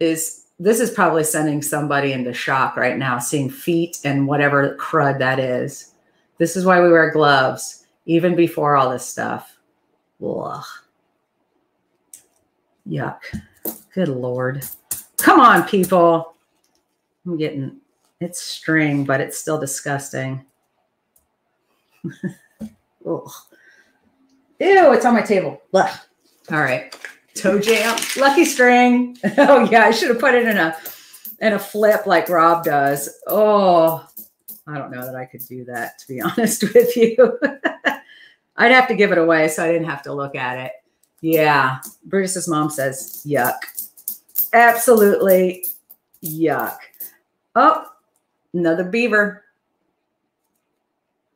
[SPEAKER 1] is this is probably sending somebody into shock right now, seeing feet and whatever crud that is. This is why we wear gloves, even before all this stuff. Ugh. Yuck. Good Lord. Come on, people. I'm getting it's string, but it's still disgusting. Ugh. Ew, it's on my table. Ugh. All right toe jam, lucky string. oh yeah, I should have put it in a in a flip like Rob does. Oh, I don't know that I could do that to be honest with you. I'd have to give it away so I didn't have to look at it. Yeah, Brutus's mom says yuck. Absolutely yuck. Oh, another beaver.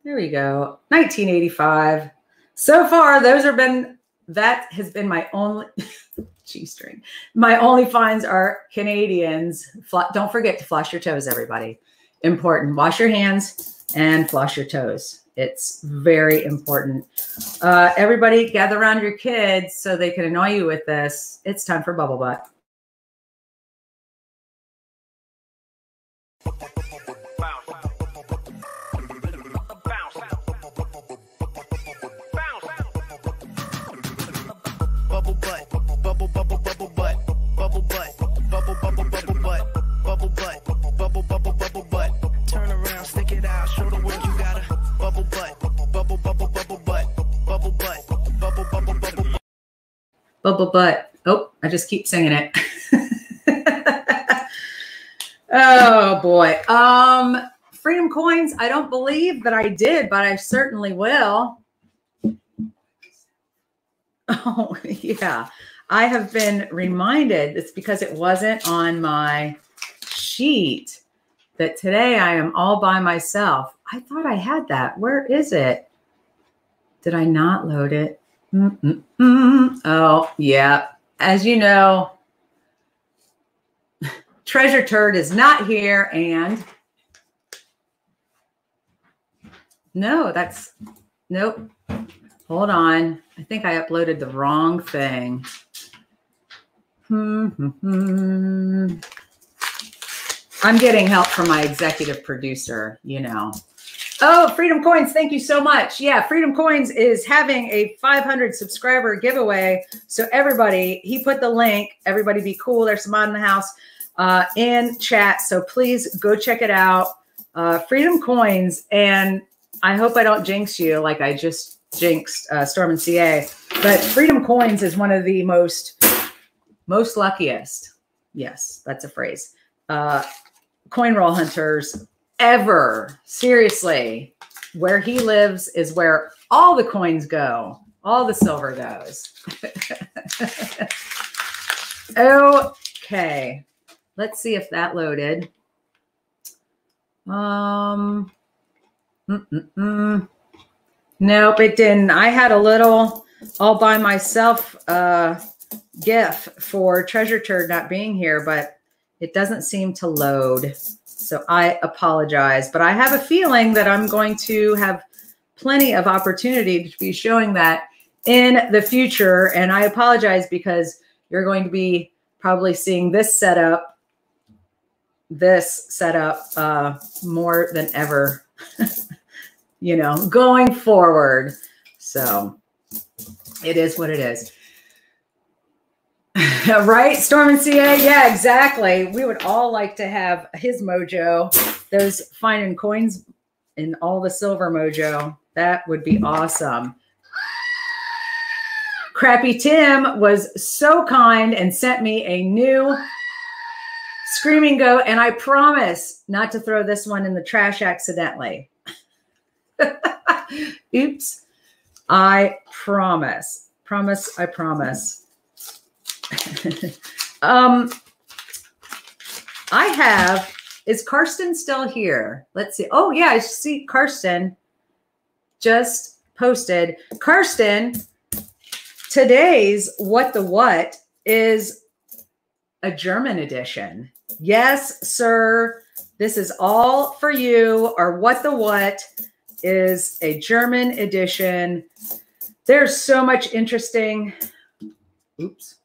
[SPEAKER 1] There we go. 1985. So far, those have been that has been my only G string. My only finds are Canadians. Don't forget to floss your toes, everybody. Important. Wash your hands and floss your toes. It's very important. Uh, everybody gather around your kids so they can annoy you with this. It's time for Bubble Butt.
[SPEAKER 14] Bubble Butt.
[SPEAKER 1] Oh, I just keep singing it. oh boy. Um, Freedom Coins, I don't believe that I did, but I certainly will. Oh, yeah. I have been reminded, it's because it wasn't on my sheet, that today I am all by myself. I thought I had that. Where is it? Did I not load it? Mm-mm-mm. Oh, yeah. As you know, Treasure Turd is not here. And no, that's nope. Hold on. I think I uploaded the wrong thing. Hmm, hmm. I'm getting help from my executive producer, you know. Oh, Freedom Coins, thank you so much. Yeah, Freedom Coins is having a 500 subscriber giveaway. So everybody, he put the link. Everybody be cool. There's some mod in the house uh, in chat. So please go check it out. Uh, Freedom Coins. And I hope I don't jinx you like I just jinxed uh, Storm and CA. But Freedom Coins is one of the most, most luckiest. Yes, that's a phrase. Uh, coin roll hunters ever. Seriously, where he lives is where all the coins go, all the silver goes. okay, let's see if that loaded. Um, mm -mm -mm. nope, it didn't. I had a little all by myself uh, gif for Treasure Turd not being here, but it doesn't seem to load. So I apologize, but I have a feeling that I'm going to have plenty of opportunity to be showing that in the future. And I apologize because you're going to be probably seeing this setup, this setup uh, more than ever, you know, going forward. So it is what it is. right? Storm and CA. Yeah, exactly. We would all like to have his mojo, those finding coins and all the silver mojo. That would be awesome. Crappy Tim was so kind and sent me a new screaming goat, and I promise not to throw this one in the trash accidentally. Oops. I promise. Promise, I promise. um, I have, is Karsten still here? Let's see. Oh, yeah, I see Karsten just posted. Karsten, today's What the What is a German edition. Yes, sir. This is all for you. Or What the What is a German edition. There's so much interesting, oops,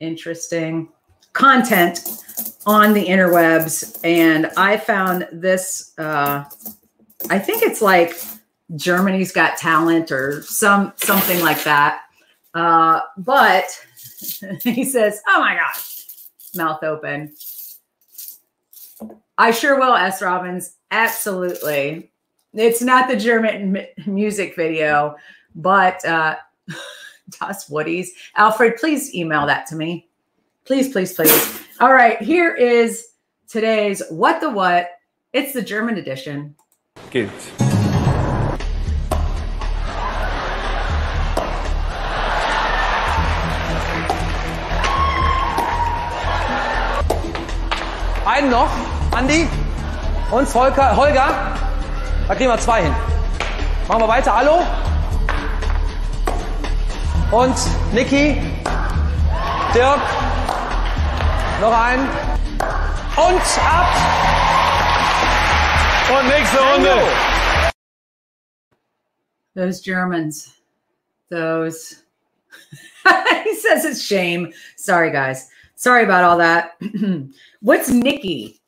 [SPEAKER 1] interesting content on the interwebs. And I found this, uh, I think it's like Germany's Got Talent or some something like that. Uh, but he says, "Oh my God, mouth open." I sure will, S. Robbins. Absolutely. It's not the German music video, but uh, Das Woodies. Alfred, please email that to me. Please, please, please. All right, here is today's What the What. It's the German edition.
[SPEAKER 15] Gilt.
[SPEAKER 16] Einen noch, Andi und Volker, Holger. Da kriegen wir zwei hin. Machen wir weiter. Hallo? Und Niki, Dirk, noch ein und ab.
[SPEAKER 15] Und nächste Runde.
[SPEAKER 1] Those Germans. Those. he says it's shame. Sorry, guys. Sorry about all that. What's Nikki?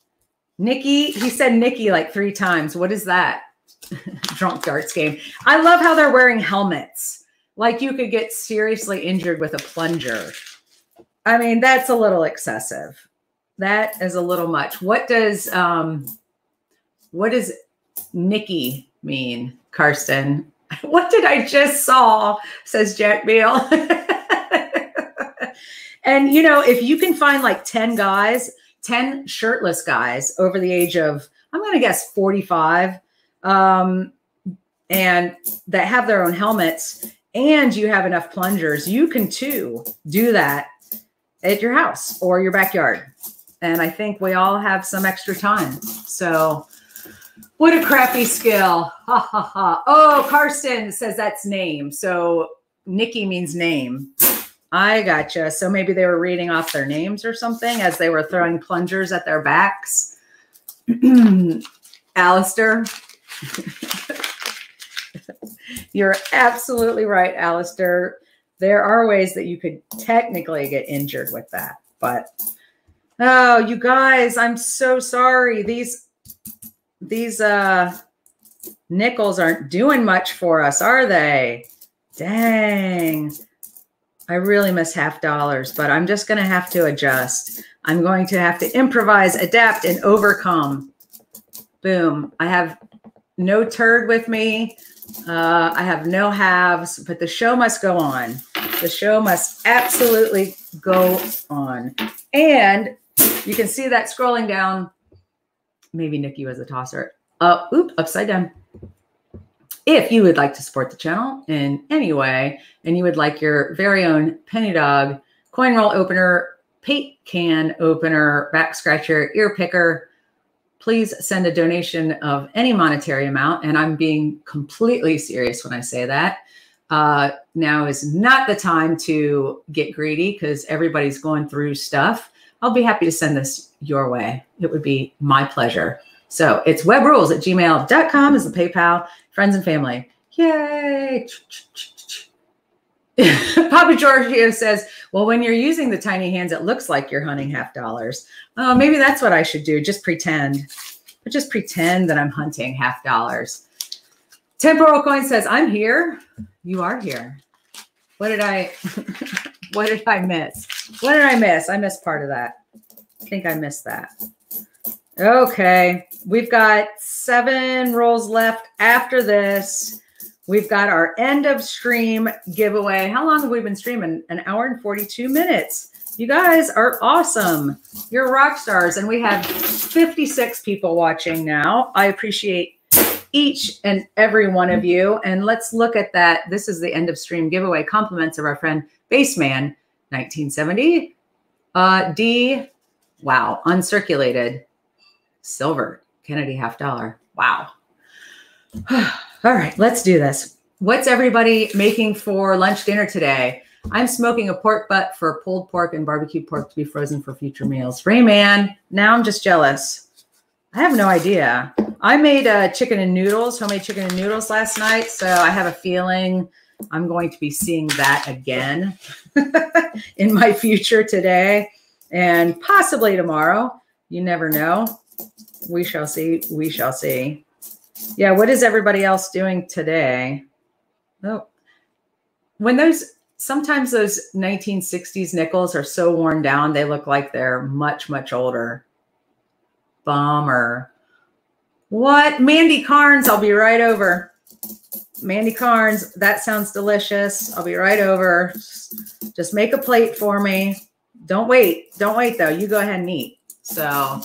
[SPEAKER 1] Nikki, he said Nikki like three times. What is that? Drunk darts game. I love how they're wearing helmets. Like you could get seriously injured with a plunger. I mean, that's a little excessive. That is a little much. What does um what does Nikki mean, Karsten? What did I just saw? Says Jack Beal. and you know, if you can find like 10 guys, 10 shirtless guys over the age of, I'm gonna guess 45, um, and that have their own helmets, and you have enough plungers, you can too do that at your house or your backyard. And I think we all have some extra time. So what a crappy skill. Ha ha ha. Oh, Karsten says that's name. So Nikki means name. I gotcha. So maybe they were reading off their names or something as they were throwing plungers at their backs. Alistair. You're absolutely right, Alistair. There are ways that you could technically get injured with that. But oh, you guys, I'm so sorry. These these uh nickels aren't doing much for us, are they? Dang. I really miss half dollars, but I'm just going to have to adjust. I'm going to have to improvise, adapt, and overcome. Boom. I have no turd with me. Uh, I have no halves, but the show must go on. The show must absolutely go on. And you can see that scrolling down. Maybe Nikki was a tosser. Uh, oop, upside down. If you would like to support the channel in any way, and you would like your very own Penny Dog coin roll opener, paint can opener, back scratcher, ear picker, please send a donation of any monetary amount. And I'm being completely serious when I say that. Uh, now is not the time to get greedy because everybody's going through stuff. I'll be happy to send this your way. It would be my pleasure. So it's webbrules at gmail.com is the PayPal, friends and family. Yay. Papa Giorgio says, well, when you're using the tiny hands, it looks like you're hunting half dollars. Oh, maybe that's what I should do. Just pretend. But just pretend that I'm hunting half dollars. Temporal coin says, I'm here. You are here. What did I what did I miss? What did I miss? I missed part of that. I think I missed that. Okay. We've got seven rolls left after this. We've got our end of stream giveaway. How long have we been streaming? An hour and 42 minutes. You guys are awesome. You're rock stars. And we have 56 people watching now. I appreciate each and every one of you. And let's look at that. This is the end of stream giveaway. Compliments of our friend Baseman, 1970. Uh, D, wow, uncirculated. Silver, Kennedy half dollar. Wow. All right, let's do this. What's everybody making for lunch dinner today? I'm smoking a pork butt for pulled pork and barbecue pork to be frozen for future meals. Rayman, now I'm just jealous. I have no idea. I made uh, chicken and noodles, homemade chicken and noodles last night. So I have a feeling I'm going to be seeing that again in my future today and possibly tomorrow. You never know. We shall see. We shall see. Yeah, what is everybody else doing today? Oh, when those sometimes those 1960s nickels are so worn down, they look like they're much, much older. Bummer. What? Mandy Carnes, I'll be right over. Mandy Carnes, that sounds delicious. I'll be right over. Just make a plate for me. Don't wait. Don't wait, though. You go ahead and eat. So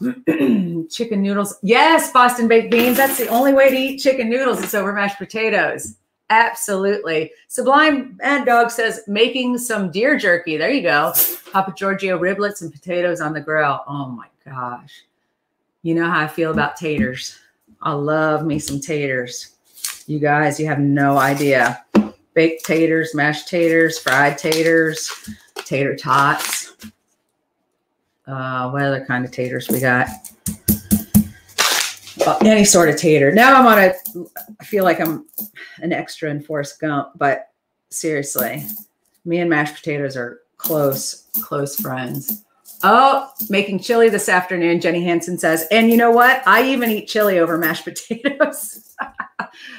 [SPEAKER 1] chicken noodles. Yes, Boston baked beans. That's the only way to eat chicken noodles. It's over mashed potatoes. Absolutely. Sublime Mad Dog says making some deer jerky. There you go. Papa Giorgio riblets and potatoes on the grill. Oh my gosh. You know how I feel about taters. I love me some taters. You guys, you have no idea. Baked taters, mashed taters, fried taters, tater tots. Uh, what other kind of taters we got? uh, any sort of tater. Now I'm on a, I feel like I'm an extra in Forrest Gump, but seriously, me and mashed potatoes are close, close friends. Oh, making chili this afternoon, Jenny Hansen says. And you know what? I even eat chili over mashed potatoes.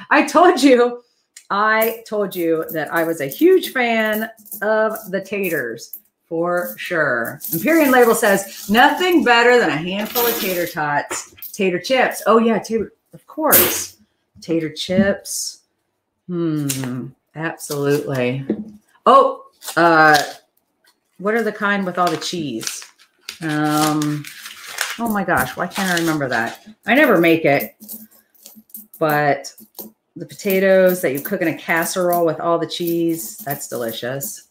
[SPEAKER 1] I told you, I told you that I was a huge fan of the taters for sure. Empyrean Label says nothing better than a handful of tater tots, tater chips. Oh yeah, tater, of course, tater chips. Hmm, absolutely. Oh, uh, what are the kind with all the cheese? Um, oh my gosh, why can't I remember that? I never make it, but the potatoes that you cook in a casserole with all the cheese, that's delicious.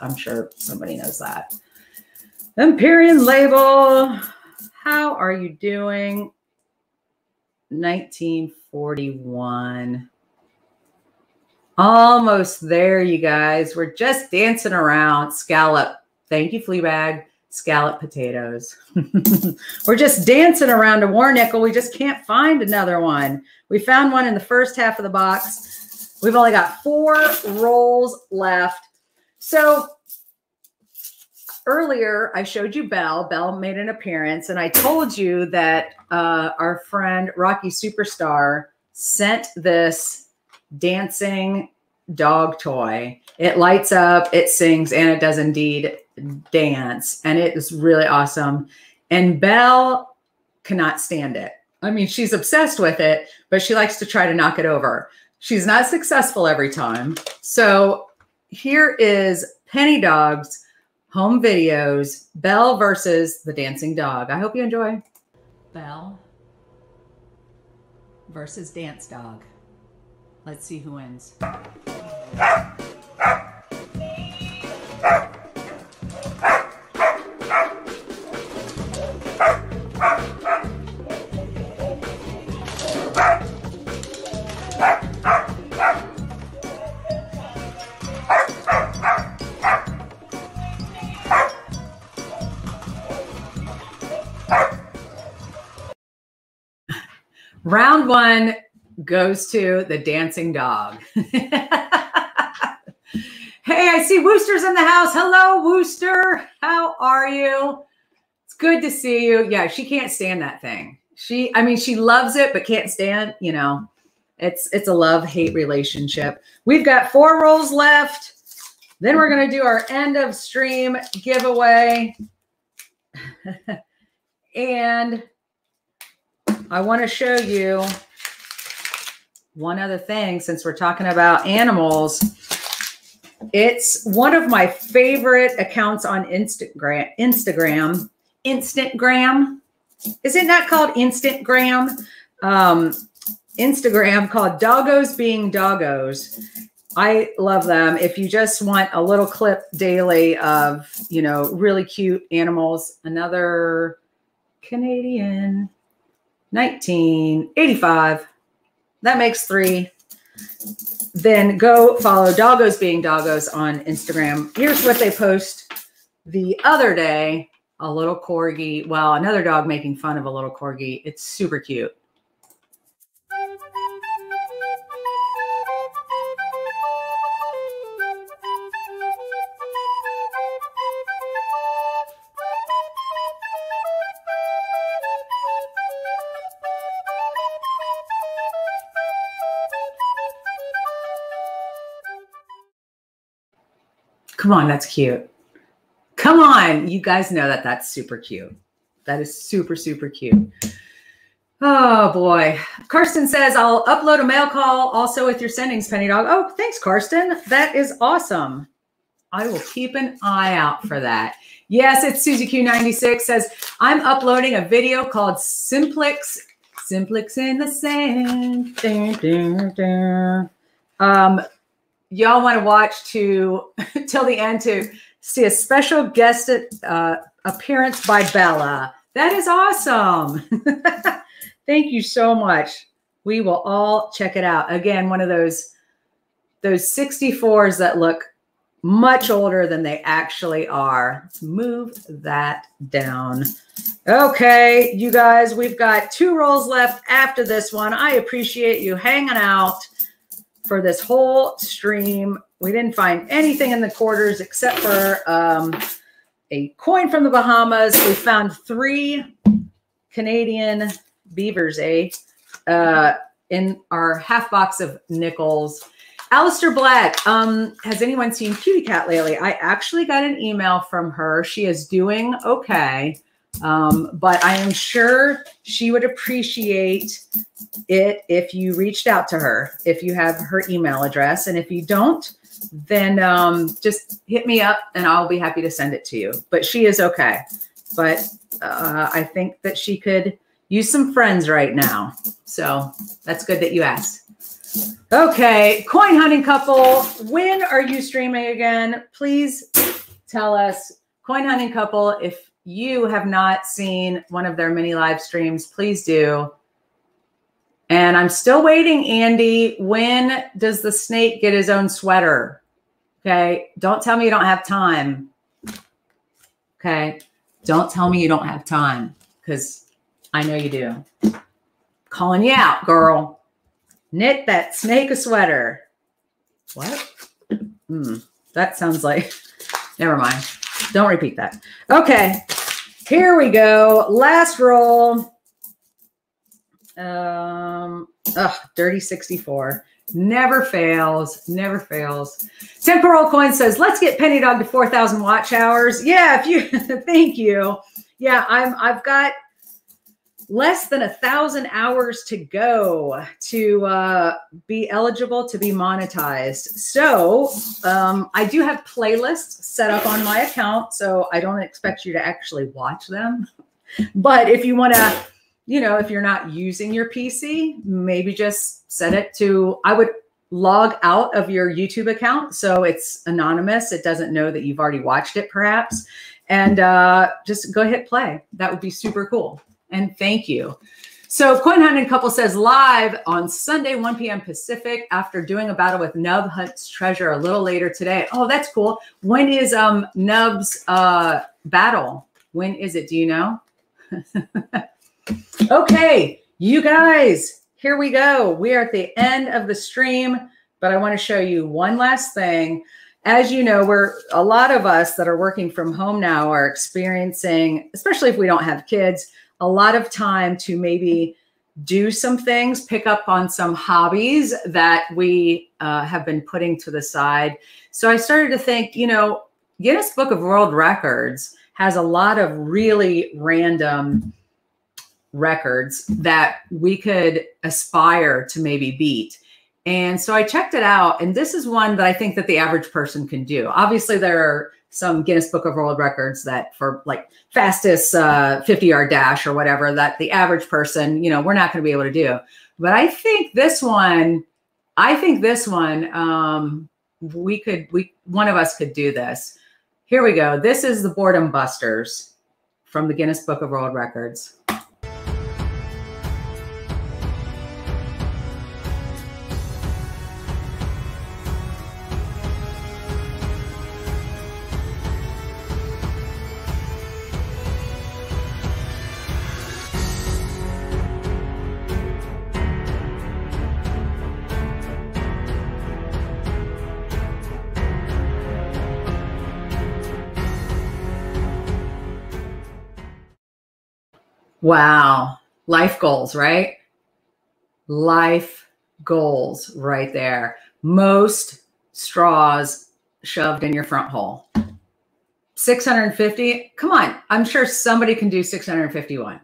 [SPEAKER 1] I'm, sure somebody knows that. Empyrean label, how are you doing? 1941. Almost there, you guys. We're just dancing around. Scallop. Thank you, Fleabag. Scallop potatoes. We're just dancing around a war nickel. We just can't find another one. We found one in the first half of the box. We've only got four rolls left. So earlier I showed you Belle. Belle made an appearance, and I told you that uh, our friend Rocky Superstar sent this dancing dog toy. It lights up, it sings, and it does indeed dance. And it is really awesome. And Belle cannot stand it. I mean, she's obsessed with it, but she likes to try to knock it over. She's not successful every time. So here is Penny Dog's home videos, Belle versus the dancing dog. I hope you enjoy. Belle versus dance dog. Let's see who wins. Round one goes to the dancing dog. hey, I see Wooster's in the house. Hello, Wooster. How are you? It's good to see you. Yeah, she can't stand that thing. She, I mean, she loves it, but can't stand, you know, it's it's a love-hate relationship. We've got four rolls left. Then we're gonna do our end of stream giveaway. and I want to show you one other thing since we're talking about animals. It's one of my favorite accounts on Instagram. Instagram. Instantgram. Is it not called Instantgram? Um, Instagram called Doggos Being Doggos. I love them. If you just want a little clip daily of, you know, really cute animals, another Canadian 1985. That makes three. Then go follow Doggos Being Doggos on Instagram. Here's what they post the other day. A little corgi. Well, another dog making fun of a little corgi. It's super cute. Come on, that's cute. Come on. You guys know that that's super cute. That is super, super cute. Oh boy. Karsten says, I'll upload a mail call also with your sendings, Penny Dog. Oh, thanks, Karsten. That is awesome. I will keep an eye out for that. Yes, it's Susie Q96 says, I'm uploading a video called Simplex, Simplex in the Sand. Um, y'all want to watch to till the end to see a special guest uh, appearance by Bella. That is awesome. Thank you so much. We will all check it out. Again, one of those those 64s that look much older than they actually are. Let's move that down. Okay, you guys, we've got two rolls left after this one. I appreciate you hanging out for this whole stream. We didn't find anything in the quarters except for um, a coin from the Bahamas. We found three Canadian beavers, eh? Uh, in our half box of nickels. Alistair Black, um, has anyone seen Cutie Cat lately? I actually got an email from her. She is doing okay. Um, but I am sure she would appreciate it if you reached out to her, if you have her email address. And if you don't, then um, just hit me up and I'll be happy to send it to you. But she is okay. But uh, I think that she could use some friends right now. So that's good that you asked. Okay, coin hunting couple, when are you streaming again? Please tell us, coin hunting couple, if you have not seen one of their mini live streams, please do. And I'm still waiting, Andy. When does the snake get his own sweater? Okay, don't tell me you don't have time. Okay, don't tell me you don't have time because I know you do. Calling you out, girl. Knit that snake a sweater. What? Hmm. That sounds like, never mind. Don't repeat that. Okay. Here we go. Last roll. Um, ugh, dirty 64. Never fails. Never fails. Temporal coin says, let's get Penny Dog to 4,000 watch hours. Yeah, if you, thank you. Yeah, I'm, I've got less than a thousand hours to go to uh, be eligible to be monetized. So um, I do have playlists set up on my account, so I don't expect you to actually watch them. But if you want to, you know, if you're not using your PC, maybe just set it to, I would log out of your YouTube account. So it's anonymous. It doesn't know that you've already watched it perhaps. And uh, just go hit play. That would be super cool and thank you. So Coin Hunting Couple says live on Sunday, 1 p.m. Pacific after doing a battle with Nub Hunts Treasure a little later today. Oh, that's cool. When is um Nub's uh battle? When is it? Do you know? okay, you guys, here we go. We are at the end of the stream, but I want to show you one last thing. As you know, we're a lot of us that are working from home now are experiencing, especially if we don't have kids, a lot of time to maybe do some things, pick up on some hobbies that we uh, have been putting to the side. So I started to think, you know, Guinness Book of World Records has a lot of really random records that we could aspire to maybe beat. And so I checked it out, and this is one that I think that the average person can do. Obviously, there are some Guinness Book of World Records that for like fastest uh, 50 yard dash or whatever that the average person, you know, we're not going to be able to do. But I think this one, I think this one, um, we could, we, one of us could do this. Here we go. This is the Boredom Busters from the Guinness Book of World Records. Wow. Life goals, right? Life goals right there. Most straws shoved in your front hole. 650. Come on. I'm sure somebody can do 651.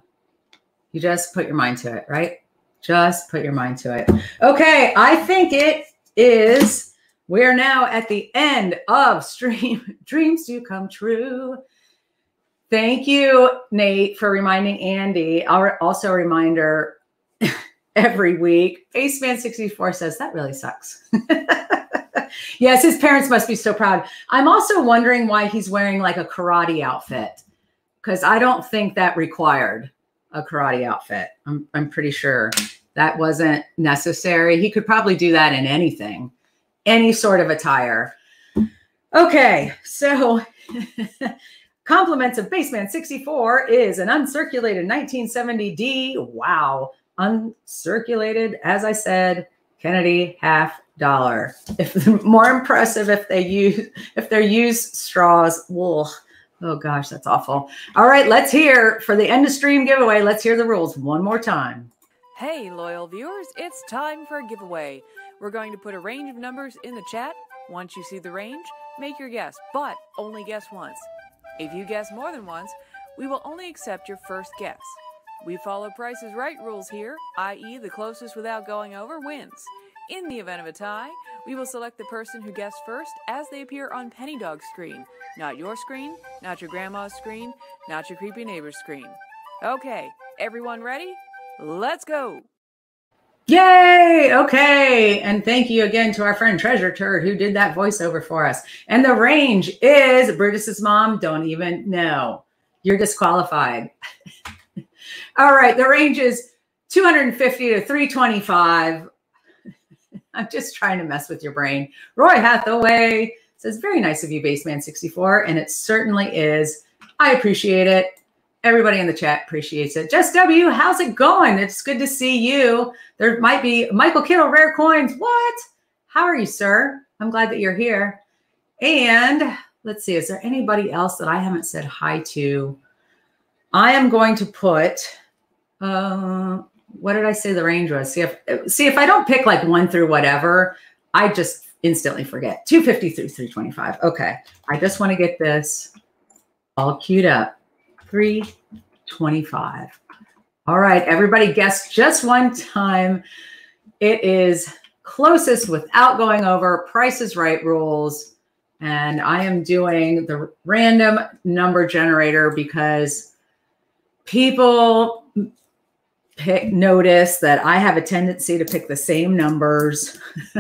[SPEAKER 1] You just put your mind to it, right? Just put your mind to it. Okay. I think it is. We're now at the end of stream. Dreams do come true. Thank you, Nate, for reminding Andy. Also, a reminder every week. Faceman64 says that really sucks. yes, his parents must be so proud. I'm also wondering why he's wearing like a karate outfit because I don't think that required a karate outfit. I'm, I'm pretty sure that wasn't necessary. He could probably do that in anything, any sort of attire. Okay, so compliments of Baseman 64 is an uncirculated 1970D. Wow, uncirculated, as I said, Kennedy half dollar. If more impressive if they use if they're used straws. Wool. Oh gosh, that's awful. All right, let's hear for the end of stream giveaway. Let's hear the rules one more time.
[SPEAKER 11] Hey, loyal viewers, it's time for a giveaway. We're going to put a range of numbers in the chat. Once you see the range, make your guess, but only guess once. If you guess more than once, we will only accept your first guess. We follow Price is Right rules here, i.e., the closest without going over wins. In the event of a tie, we will select the person who guessed first as they appear on Penny Dog's screen. Not your screen, not your grandma's screen, not your creepy neighbor's screen. Okay, everyone ready? Let's go!
[SPEAKER 1] Yay! Okay. And thank you again to our friend Treasure Turd who did that voiceover for us. And the range is Brutus's mom, don't even know. You're disqualified. All right. The range is 250 to 325. I'm just trying to mess with your brain. Roy Hathaway says, very nice of you, Baseman64. And it certainly is. I appreciate it. Everybody in the chat appreciates it. Just W, how's it going? It's good to see you. There might be Michael Kittle, rare coins. What? How are you, sir? I'm glad that you're here. And let's see, is there anybody else that I haven't said hi to? I am going to put, uh, what did I say the range was? See if, see if I don't pick like one through whatever, I just instantly forget. 250 through 325. Okay. I just want to get this all queued up. 325. All right, everybody guess just one time. It is closest without going over Price is Right rules. And I am doing the random number generator because people pick notice that I have a tendency to pick the same numbers.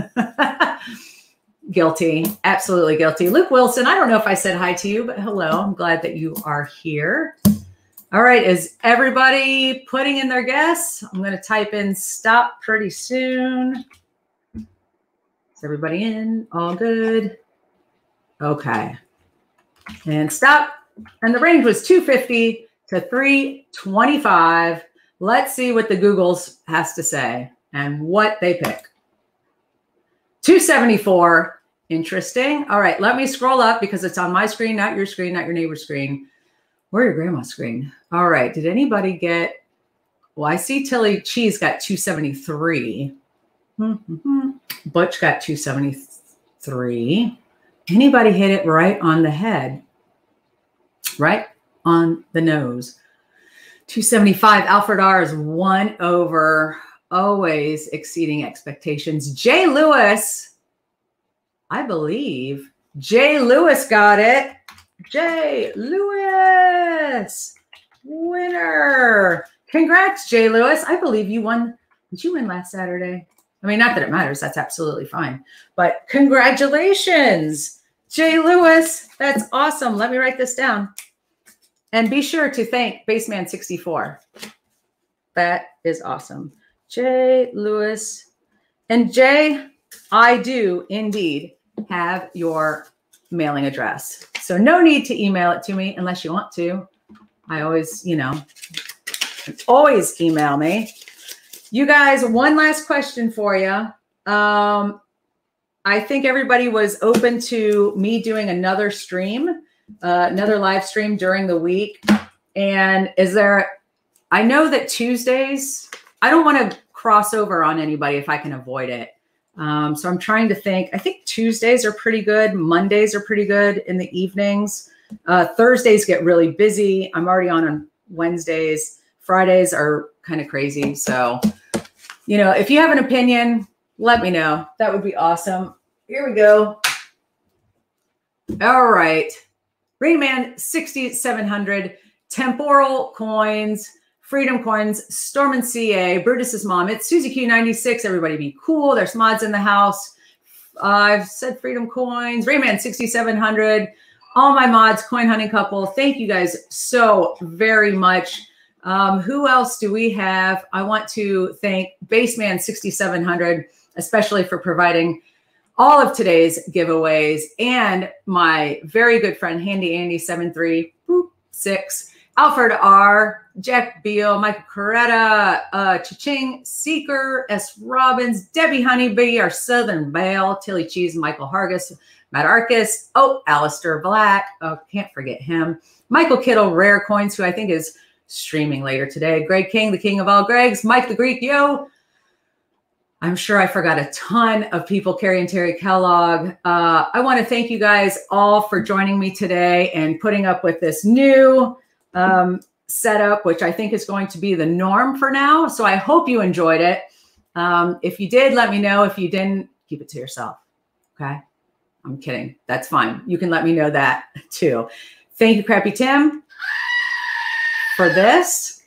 [SPEAKER 1] guilty, absolutely guilty. Luke Wilson, I don't know if I said hi to you, but hello. I'm glad that you are here. All right, is everybody putting in their guess? I'm going to type in stop pretty soon. Is everybody in? All good? Okay. And stop. And the range was 250 to 325. Let's see what the Googles has to say and what they pick. 274. Interesting. All right, let me scroll up because it's on my screen, not your screen, not your neighbor's screen or your grandma's screen. All right, did anybody get? Well, I see Tilly Cheese got 273. Mm-hmm. Butch got 273. Anybody hit it right on the head? Right on the nose. 275. Alfred R is one over, always exceeding expectations. Jay Lewis, I believe Jay Lewis got it. Jay Lewis, winner. Congrats, Jay Lewis. I believe you won. Did you win last Saturday? I mean, not that it matters. That's absolutely fine. But congratulations, Jay Lewis. That's awesome. Let me write this down. And be sure to thank Baseman64. That is awesome. Jay Lewis. And Jay, I do indeed have your mailing address. So no need to email it to me unless you want to. I always, you know, always email me. You guys, one last question for you. Um, I think everybody was open to me doing another stream, uh, another live stream during the week. And is there, I know that Tuesdays, I don't want to cross over on anybody if I can avoid it. Um, so I'm trying to think. I think Tuesdays are pretty good. Mondays are pretty good in the evenings. Uh, Thursdays get really busy. I'm already on on Wednesdays. Fridays are kind of crazy. So, you know, if you have an opinion, let me know. That would be awesome. Here we go. All right. Rayman 6700 temporal coins. Freedom Coins, Storm and CA, Brutus's mom. It's Susie Q96. Everybody be cool. There's mods in the house. Uh, I've said Freedom Coins, Rayman 6700, all my mods, Coin Hunting Couple. Thank you guys so very much. Um, who else do we have? I want to thank Baseman 6700, especially for providing all of today's giveaways and my very good friend Handy Andy 736, Alfred R, Jack Beal, Michael Coretta, uh, Cha-Ching, Seeker, S. Robbins, Debbie Honeybee, our Southern Belle, Tilly Cheese, Michael Hargis, Matt Arcus, oh, Alistair Black, oh, can't forget him, Michael Kittle, Rare Coins, who I think is streaming later today, Greg King, the king of all Gregs, Mike the Greek, yo, I'm sure I forgot a ton of people, Carrie and Terry Kellogg. Uh, I want to thank you guys all for joining me today and putting up with this new um, setup, which I think is going to be the norm for now. So I hope you enjoyed it. Um, if you did, let me know. If you didn't, keep it to yourself. Okay. I'm kidding. That's fine. You can let me know that too. Thank you, Crappy Tim, for this.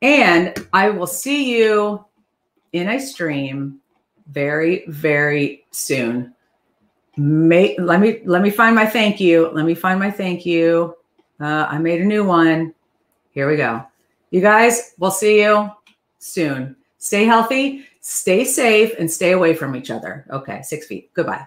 [SPEAKER 1] And I will see you in a stream very, very soon. May, let me let me find my thank you. Let me find my thank you. Uh, I made a new one. Here we go. You guys, we'll see you soon. Stay healthy, stay safe, and stay away from each other. Okay, six feet. Goodbye.